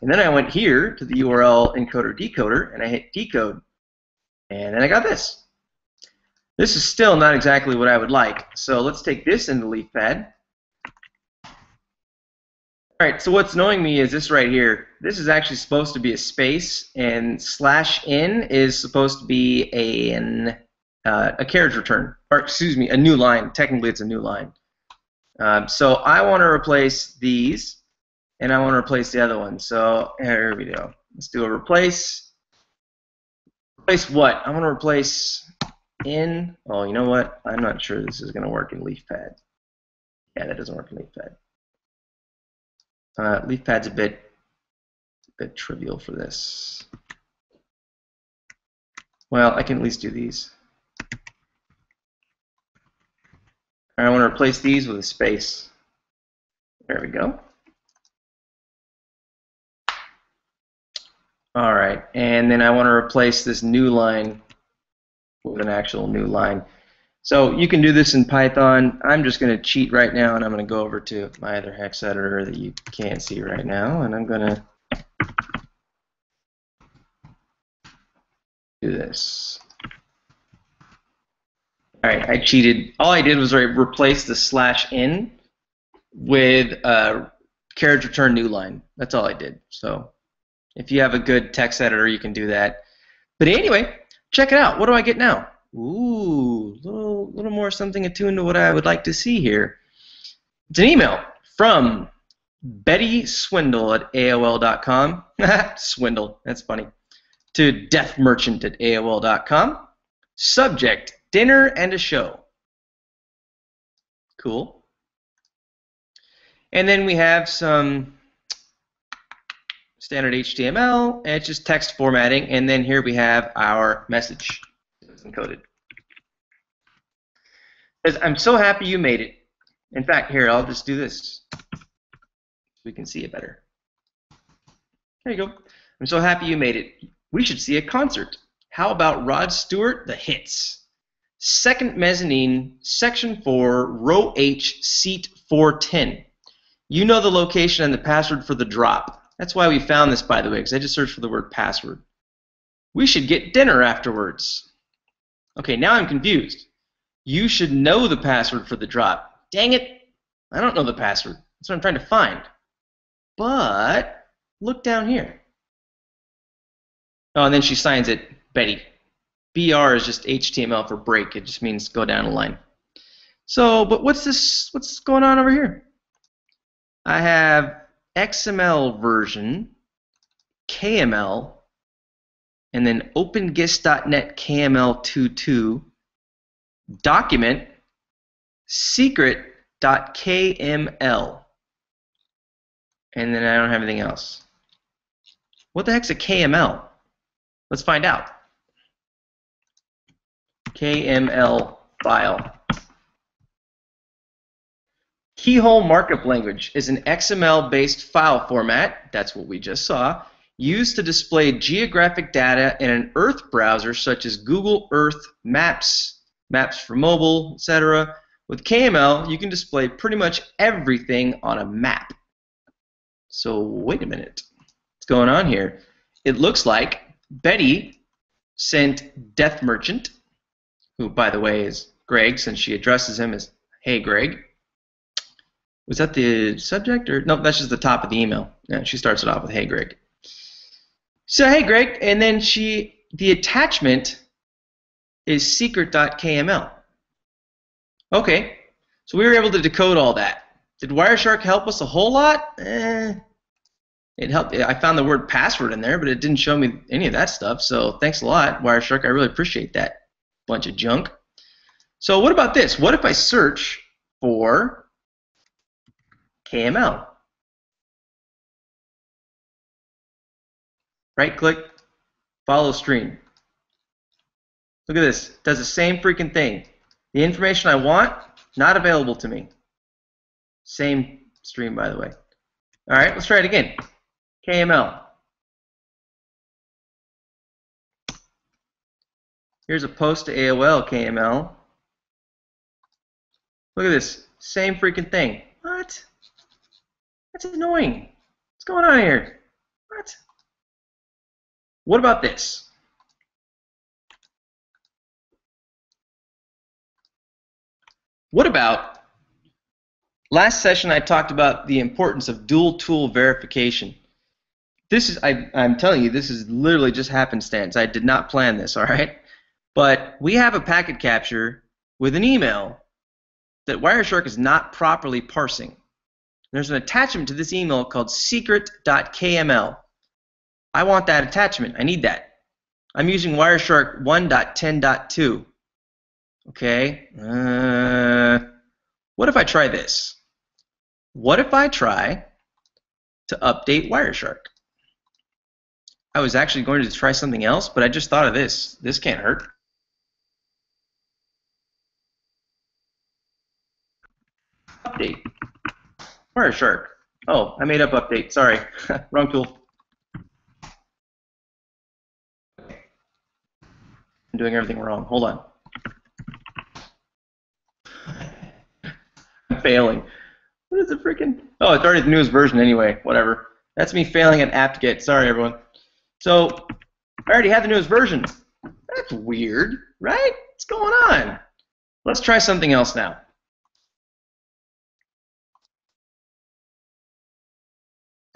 And then I went here to the URL encoder decoder and I hit decode. And then I got this. This is still not exactly what I would like. So let's take this into LeafPad. All right, so what's annoying me is this right here. This is actually supposed to be a space, and slash in is supposed to be a, an, uh, a carriage return, or excuse me, a new line. Technically, it's a new line. Um, so I want to replace these, and I want to replace the other one. So here we go. Let's do a replace. Replace what? I want to replace in. Oh, you know what? I'm not sure this is going to work in LeafPad. Yeah, that doesn't work in LeafPad. Uh, LeafPad's a bit, a bit trivial for this. Well, I can at least do these. I want to replace these with a space. There we go. All right, and then I want to replace this new line with an actual new line. So you can do this in Python. I'm just going to cheat right now, and I'm going to go over to my other hex editor that you can't see right now, and I'm going to do this. All right, I cheated. All I did was replace the slash in with a carriage return new line. That's all I did. So if you have a good text editor, you can do that. But anyway, check it out. What do I get now? Ooh, little little more something attuned to what I would like to see here. It's an email from Betty Swindle at AOL.com. Swindle, that's funny. To Death Merchant at AOL.com. Subject: Dinner and a show. Cool. And then we have some standard HTML, and it's just text formatting, and then here we have our message. It's encoded. I'm so happy you made it. In fact, here, I'll just do this so we can see it better. There you go. I'm so happy you made it. We should see a concert. How about Rod Stewart, The Hits? Second mezzanine, section 4, row H, seat 410. You know the location and the password for the drop. That's why we found this, by the way, because I just searched for the word password. We should get dinner afterwards. Okay, now I'm confused. You should know the password for the drop. Dang it, I don't know the password. That's what I'm trying to find. But look down here. Oh, and then she signs it Betty. BR is just HTML for break. It just means go down a line. So, but what's this? What's going on over here? I have XML version, KML, and then OpenGIS.NET KML22 document secret.kml. And then I don't have anything else. What the heck's a KML? Let's find out. KML file. Keyhole markup language is an XML-based file format, that's what we just saw, used to display geographic data in an Earth browser such as Google Earth Maps, Maps for mobile, etc. With KML, you can display pretty much everything on a map. So wait a minute. What's going on here? It looks like Betty sent Death Merchant, who, by the way, is Greg, since she addresses him as Hey Greg. Was that the subject or no? That's just the top of the email. Yeah, she starts it off with Hey Greg. So hey Greg, and then she the attachment is secret.kml. Okay, so we were able to decode all that. Did Wireshark help us a whole lot? Eh, it helped. I found the word password in there, but it didn't show me any of that stuff. So thanks a lot, Wireshark. I really appreciate that bunch of junk. So what about this? What if I search for KML? Right click, follow stream. Look at this. It does the same freaking thing. The information I want, not available to me. Same stream, by the way. All right, let's try it again. KML. Here's a post to AOL KML. Look at this. Same freaking thing. What? That's annoying. What's going on here? What? What about this? What about last session I talked about the importance of dual tool verification. This is I, I'm telling you this is literally just happenstance. I did not plan this, all right? But we have a packet capture with an email that Wireshark is not properly parsing. There's an attachment to this email called secret.kml. I want that attachment. I need that. I'm using Wireshark 1.10.2. Okay. Uh, what if I try this? What if I try to update Wireshark? I was actually going to try something else, but I just thought of this. This can't hurt. Update. Wireshark. Oh, I made up update. Sorry. Wrong tool. I'm doing everything wrong. Hold on. I'm failing. What is the freaking? Oh, it's already the newest version anyway. Whatever. That's me failing at apt-get. Sorry, everyone. So, I already have the newest version. That's weird, right? What's going on? Let's try something else now.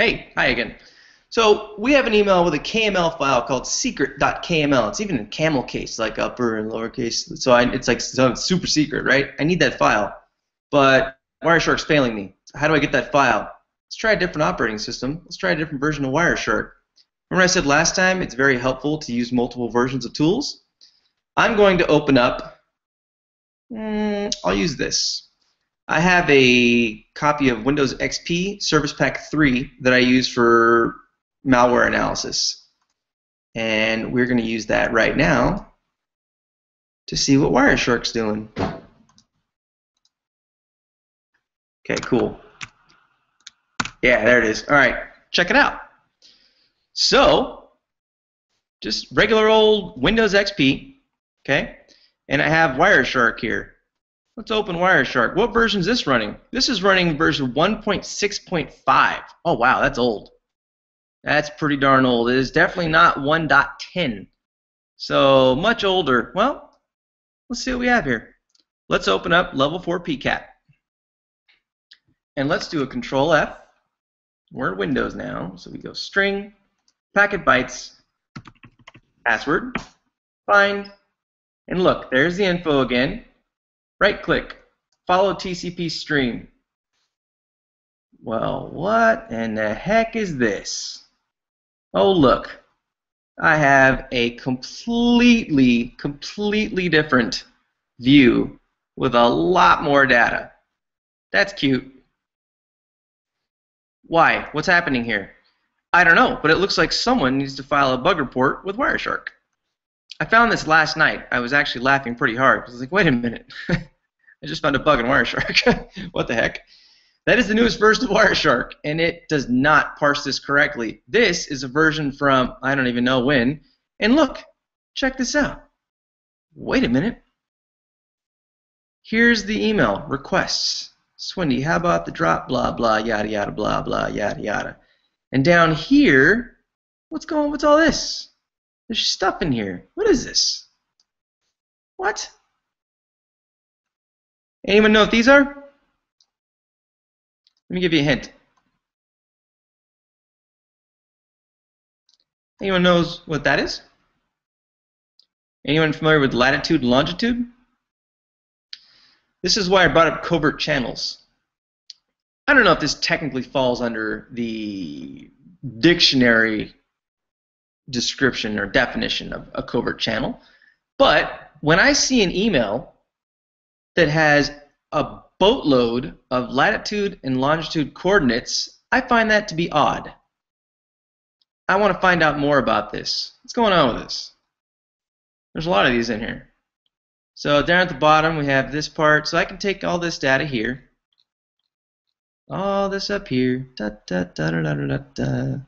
Hey, hi again. So we have an email with a KML file called secret.kml. It's even in camel case, like upper and lowercase. So I, it's like so it's super secret, right? I need that file, but Wireshark's failing me. How do I get that file? Let's try a different operating system. Let's try a different version of Wireshark. Remember I said last time it's very helpful to use multiple versions of tools? I'm going to open up, mm, I'll use this. I have a copy of Windows XP Service Pack 3 that I use for malware analysis. And we're going to use that right now to see what Wireshark's doing. Okay, cool. Yeah, there it is. All right, check it out. So, just regular old Windows XP, okay? And I have Wireshark here. Let's open Wireshark. What version is this running? This is running version 1.6.5. Oh, wow, that's old. That's pretty darn old. It is definitely not 1.10. So, much older. Well, let's see what we have here. Let's open up level 4 PCAP. And let's do a control F. We're in Windows now, so we go string, packet bytes, password, find, and look, there's the info again. Right click, follow TCP stream. Well, what in the heck is this? Oh, look. I have a completely, completely different view with a lot more data. That's cute. Why? What's happening here? I don't know, but it looks like someone needs to file a bug report with Wireshark. I found this last night. I was actually laughing pretty hard. I was like, wait a minute. I just found a bug in Wireshark. what the heck? That is the newest version of Wireshark, and it does not parse this correctly. This is a version from I don't even know when. And look, check this out. Wait a minute. Here's the email requests. Swindy, how about the drop blah blah yada yada blah blah yada yada. And down here, what's going what's all this? There's stuff in here. What is this? What? Anyone know what these are? Let me give you a hint. Anyone knows what that is? Anyone familiar with latitude and longitude? This is why I brought up covert channels. I don't know if this technically falls under the dictionary description or definition of a covert channel, but when I see an email that has a boatload of latitude and longitude coordinates, I find that to be odd. I want to find out more about this. What's going on with this? There's a lot of these in here. So down at the bottom we have this part. So I can take all this data here. All this up here. Da, da, da, da, da, da, da.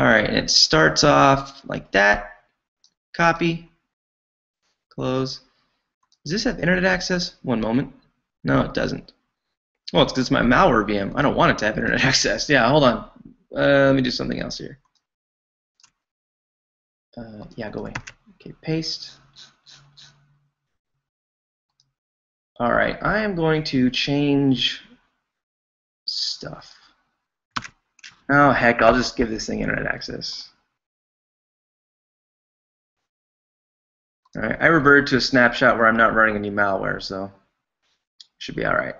Alright, it starts off like that. Copy. Close. Does this have internet access? One moment. No, it doesn't. Well, it's because it's my malware VM. I don't want it to have internet access. Yeah, hold on. Uh, let me do something else here. Uh, yeah, go away. Okay, paste. Alright, I am going to change stuff. Oh, heck, I'll just give this thing internet access. Alright, I reverted to a snapshot where I'm not running any malware, so should be alright.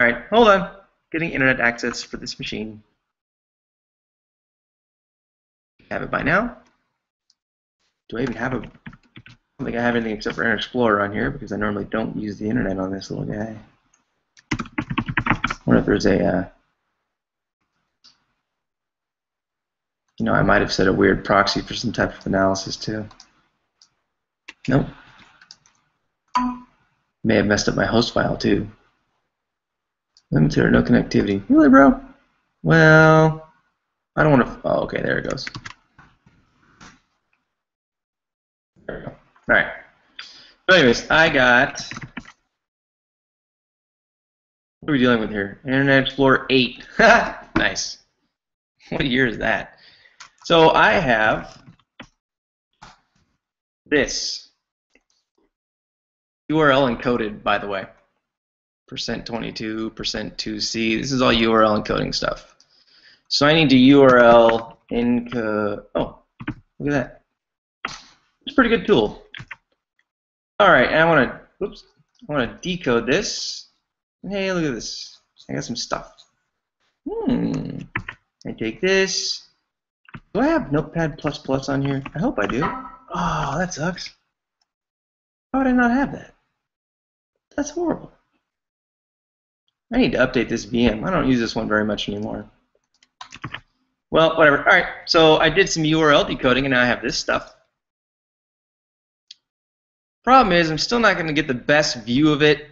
Alright, hold on. Getting internet access for this machine. Have it by now. Do I even have a? I don't think I have anything except for Internet Explorer on here because I normally don't use the internet on this little guy. Wonder if there's a, uh, you know, I might have set a weird proxy for some type of analysis too. Nope. May have messed up my host file too. Limited or no connectivity. Really, bro? Well, I don't want to. Oh, okay, there it goes. There we go. All right. So anyways, I got. What are we dealing with here? Internet Explorer 8. nice. What year is that? So I have this URL encoded, by the way. Percent 22, percent 2C. This is all URL encoding stuff. So I need to URL encode. Oh, look at that. It's a pretty good tool. All right, I want to, oops, I want to decode this. Hey, look at this. I got some stuff. Hmm. I take this. Do I have Notepad++ Plus on here? I hope I do. Oh, that sucks. How would I not have that? That's horrible. I need to update this VM. I don't use this one very much anymore. Well, whatever. All right, so I did some URL decoding, and now I have this stuff. Problem is, I'm still not going to get the best view of it,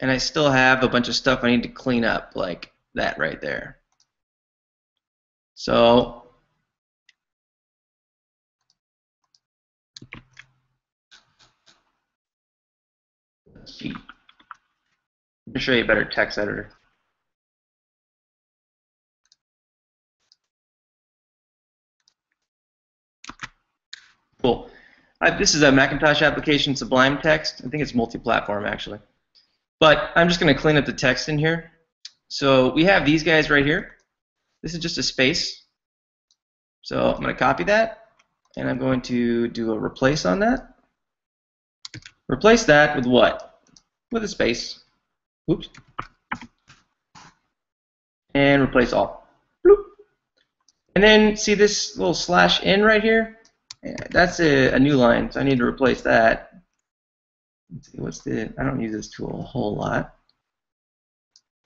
and I still have a bunch of stuff I need to clean up, like that right there. So let's see. Let me show you a better text editor. Cool. I, this is a Macintosh application, Sublime Text. I think it's multi-platform actually. But I'm just going to clean up the text in here. So we have these guys right here. This is just a space. So I'm going to copy that, and I'm going to do a replace on that. Replace that with what? With a space. Oops. And replace all. Bloop. And then see this little slash in right here? Yeah, that's a, a, new line, so I need to replace that. Let's see, what's the? I don't use this tool a whole lot.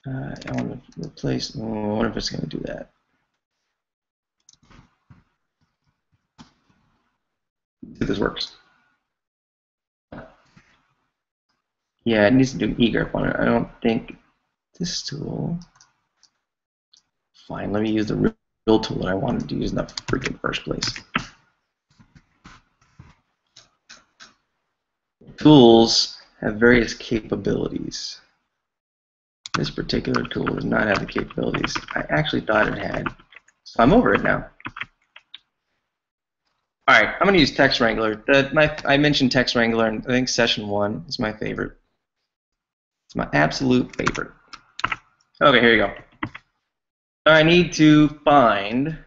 Uh, I want to replace. Oh, I wonder if it's going to do that. See if this works. Yeah, it needs to do an egrep on it. I don't think this tool. Fine, let me use the real tool that I wanted to use in the freaking first place. Tools have various capabilities. This particular tool does not have the capabilities I actually thought it had. So I'm over it now. All right, I'm going to use TextWrangler. The, my, I mentioned TextWrangler, and I think session one is my favorite. It's my absolute favorite. Okay, here you go. I need to find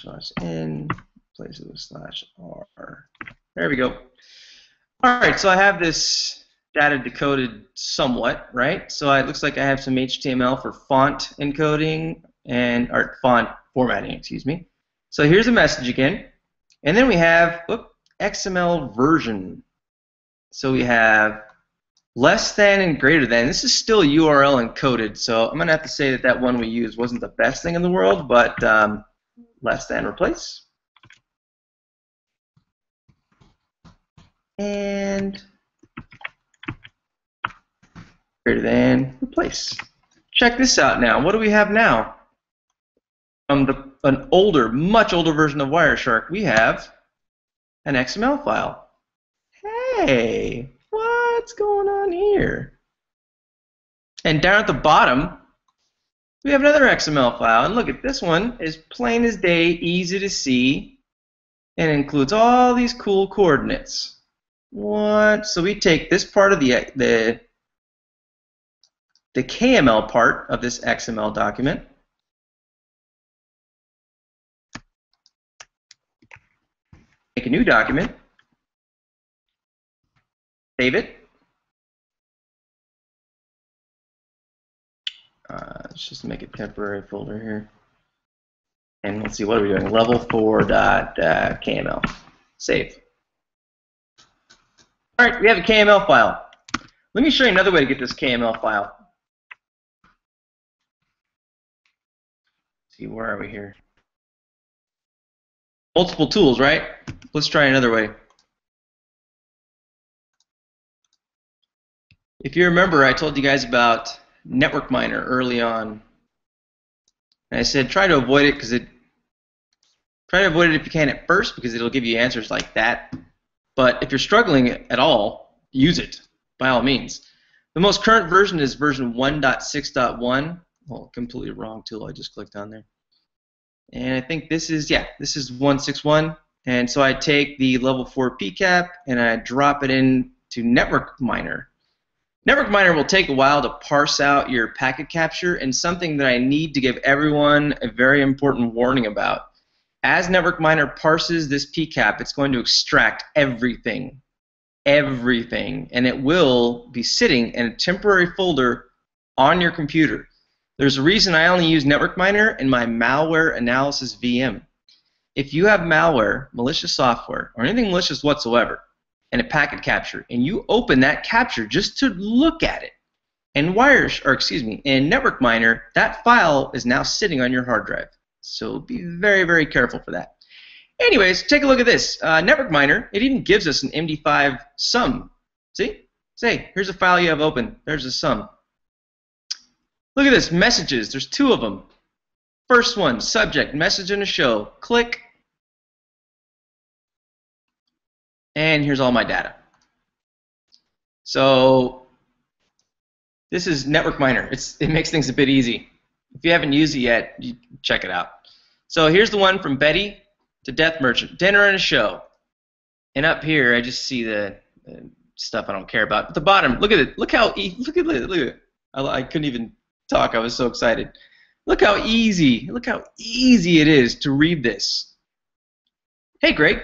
slash n places slash r. There we go. All right, so I have this data decoded somewhat, right? So it looks like I have some HTML for font encoding and or font formatting, excuse me. So here's a message again, and then we have whoop, XML version. So we have less than and greater than. This is still URL encoded, so I'm gonna have to say that that one we used wasn't the best thing in the world, but um, less than replace. And greater than replace. Check this out now. What do we have now? From the, an older, much older version of Wireshark, we have an XML file. Hey, what's going on here? And down at the bottom, we have another XML file. And look at this one is plain as day, easy to see, and includes all these cool coordinates. What? So we take this part of the the the KML part of this XML document. Make a new document. Save it. Uh, let's just make a temporary folder here. And let's see, what are we doing? Level 4 dot uh, KML. Save. All right, we have a KML file. Let me show you another way to get this KML file. Let's see, where are we here? Multiple tools, right? Let's try another way. If you remember, I told you guys about Network Miner early on. And I said try to avoid it because it try to avoid it if you can at first because it'll give you answers like that but if you're struggling at all, use it by all means. The most current version is version 1.6.1. Well, completely wrong tool I just clicked on there. And I think this is, yeah, this is 161. And so I take the level 4 PCAP and I drop it into Network Miner. Network Miner will take a while to parse out your packet capture and something that I need to give everyone a very important warning about as Network Miner parses this PCAP, it's going to extract everything, everything, and it will be sitting in a temporary folder on your computer. There's a reason I only use Network Miner in my malware analysis VM. If you have malware, malicious software, or anything malicious whatsoever, and a packet capture, and you open that capture just to look at it. And wire, or excuse me, in Network Miner, that file is now sitting on your hard drive. So be very, very careful for that. Anyways, take a look at this. Uh, Network Miner, it even gives us an MD5 sum. See? Say, here's a file you have open. There's a sum. Look at this, messages. There's two of them. First one, subject, message in a show. Click. And here's all my data. So this is Network Miner. It's, it makes things a bit easy. If you haven't used it yet, check it out. So here's the one from Betty to Death Merchant. Dinner and a show. And up here, I just see the, the stuff I don't care about. At the bottom, look at it. Look how e look at it. Look at it. I, I couldn't even talk. I was so excited. Look how easy. Look how easy it is to read this. Hey, Greg.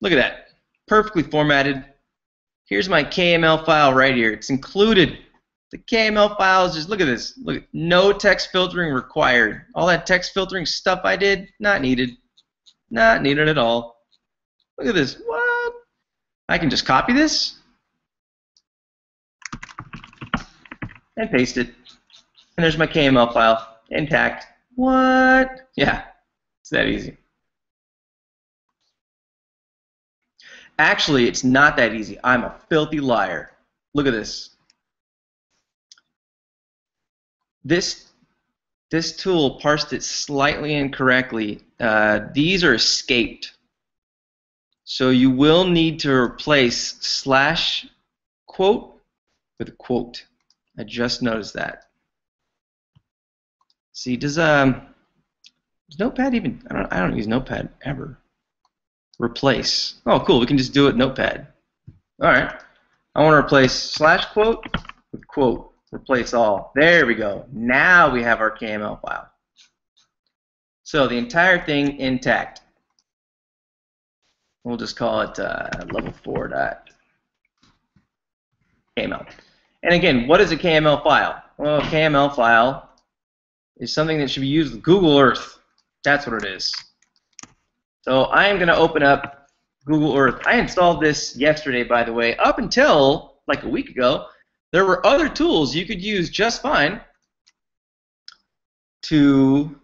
Look at that. Perfectly formatted. Here's my KML file right here. It's included. The KML files, just look at this. Look, no text filtering required. All that text filtering stuff I did, not needed. Not needed at all. Look at this. What? I can just copy this and paste it. And there's my KML file, intact. What? Yeah, it's that easy. Actually, it's not that easy. I'm a filthy liar. Look at this. This this tool parsed it slightly incorrectly. Uh, these are escaped. So you will need to replace slash quote with a quote. I just noticed that. See, does um, does Notepad even? I don't. I don't use Notepad ever. Replace. Oh, cool. We can just do it Notepad. All right. I want to replace slash quote with quote. Replace all. There we go. Now we have our KML file. So the entire thing intact. We'll just call it uh, level 4 dot KML. And again, what is a KML file? Well, a KML file is something that should be used with Google Earth. That's what it is. So I am going to open up Google Earth. I installed this yesterday, by the way. Up until like a week ago, there were other tools you could use just fine to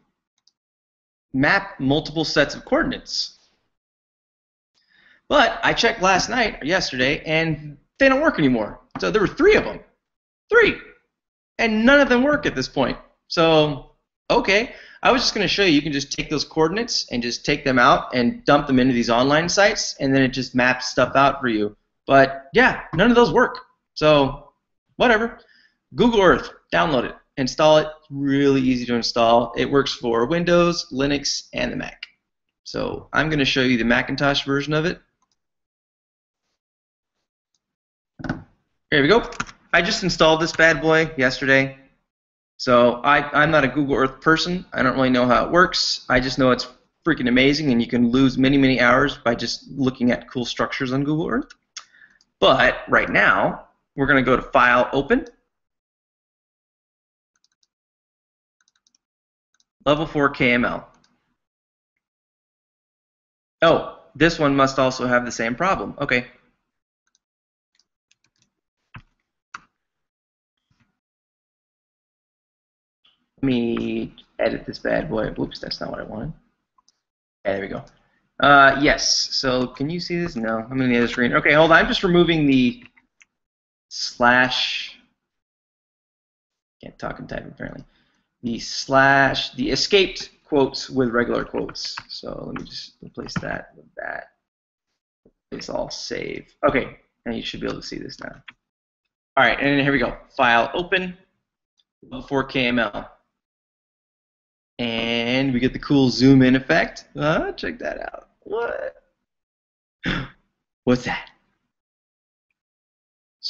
map multiple sets of coordinates. But I checked last night or yesterday, and they don't work anymore. So there were three of them. Three. And none of them work at this point. So, okay. I was just going to show you, you can just take those coordinates and just take them out and dump them into these online sites, and then it just maps stuff out for you. But yeah, none of those work. So, whatever. Google Earth, download it, install it. Really easy to install. It works for Windows, Linux, and the Mac. So, I'm going to show you the Macintosh version of it. Here we go. I just installed this bad boy yesterday. So I, I'm not a Google Earth person. I don't really know how it works. I just know it's freaking amazing, and you can lose many, many hours by just looking at cool structures on Google Earth. But right now, we're going to go to File, Open. Level 4 KML. Oh, this one must also have the same problem. Okay, Let me edit this bad boy. Whoops, that's not what I wanted. Okay, there we go. Uh, yes, so can you see this? No, I'm in the other screen. Okay, hold on. I'm just removing the slash. Can't talk and type apparently. The slash, the escaped quotes with regular quotes. So let me just replace that with that. It's all save. Okay, and you should be able to see this now. All right, and here we go. File open. Before KML and we get the cool zoom in effect. Uh, check that out. What? What's that?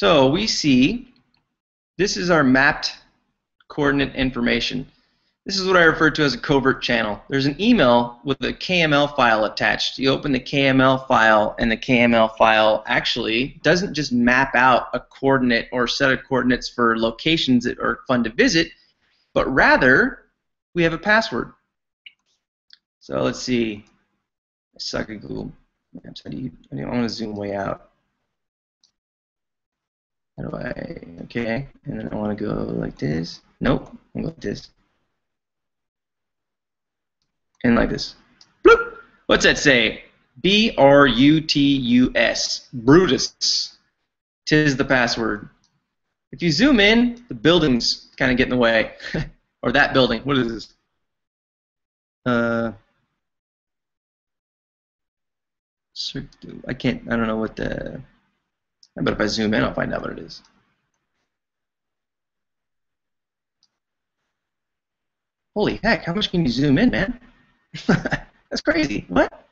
So we see this is our mapped coordinate information. This is what I refer to as a covert channel. There's an email with a KML file attached. You open the KML file, and the KML file actually doesn't just map out a coordinate or set of coordinates for locations that are fun to visit, but rather we have a password. So let's see. I suck at Google. I, need, I want to zoom way out. How do I? Okay, and then I want to go like this. Nope, I'm like this. And like this. Bloop. What's that say? B R U T U S. Brutus. Tis the password. If you zoom in, the building's kind of get in the way. or that building. What is this? Uh, I can't. I don't know what the. But if I zoom in, I'll find out what it is. Holy heck! How much can you zoom in, man? That's crazy. What?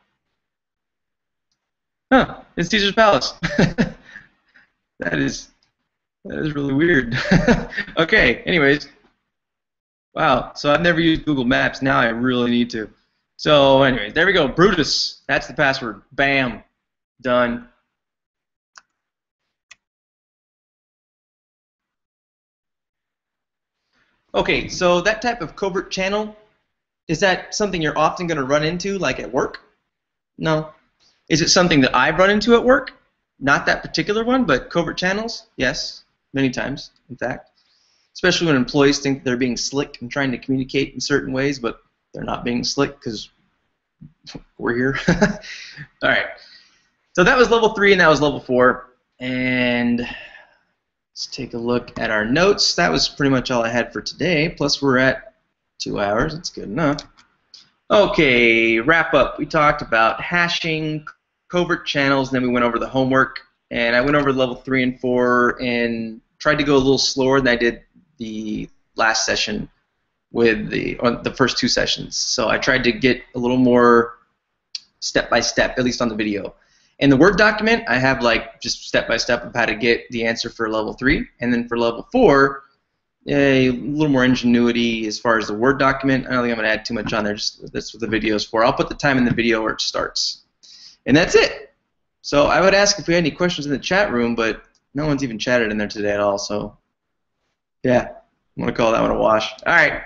Huh? It's Caesar's Palace. that is. That is really weird. okay. Anyways. Wow. So I've never used Google Maps. Now I really need to. So anyway, there we go. Brutus. That's the password. Bam. Done. Okay, so that type of covert channel, is that something you're often going to run into, like at work? No. Is it something that I've run into at work? Not that particular one, but covert channels? Yes, many times, in fact. Especially when employees think they're being slick and trying to communicate in certain ways, but they're not being slick because we're here. all right. So that was level three, and that was level four. And let's take a look at our notes. That was pretty much all I had for today. Plus, we're at two hours. That's good enough. Okay, wrap up. We talked about hashing, covert channels, then we went over the homework. And I went over level three and four and tried to go a little slower than I did the last session with the on the first two sessions. So I tried to get a little more step by step, at least on the video. In the Word document, I have like just step by step of how to get the answer for level three, and then for level four, a little more ingenuity as far as the Word document. I don't think I'm gonna add too much on there. Just that's what the video is for. I'll put the time in the video where it starts, and that's it. So I would ask if we had any questions in the chat room, but no one's even chatted in there today at all. So yeah, I'm gonna call that one a wash. All right.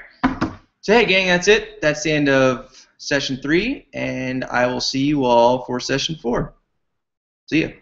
So hey, gang, that's it. That's the end of session three, and I will see you all for session four. See ya.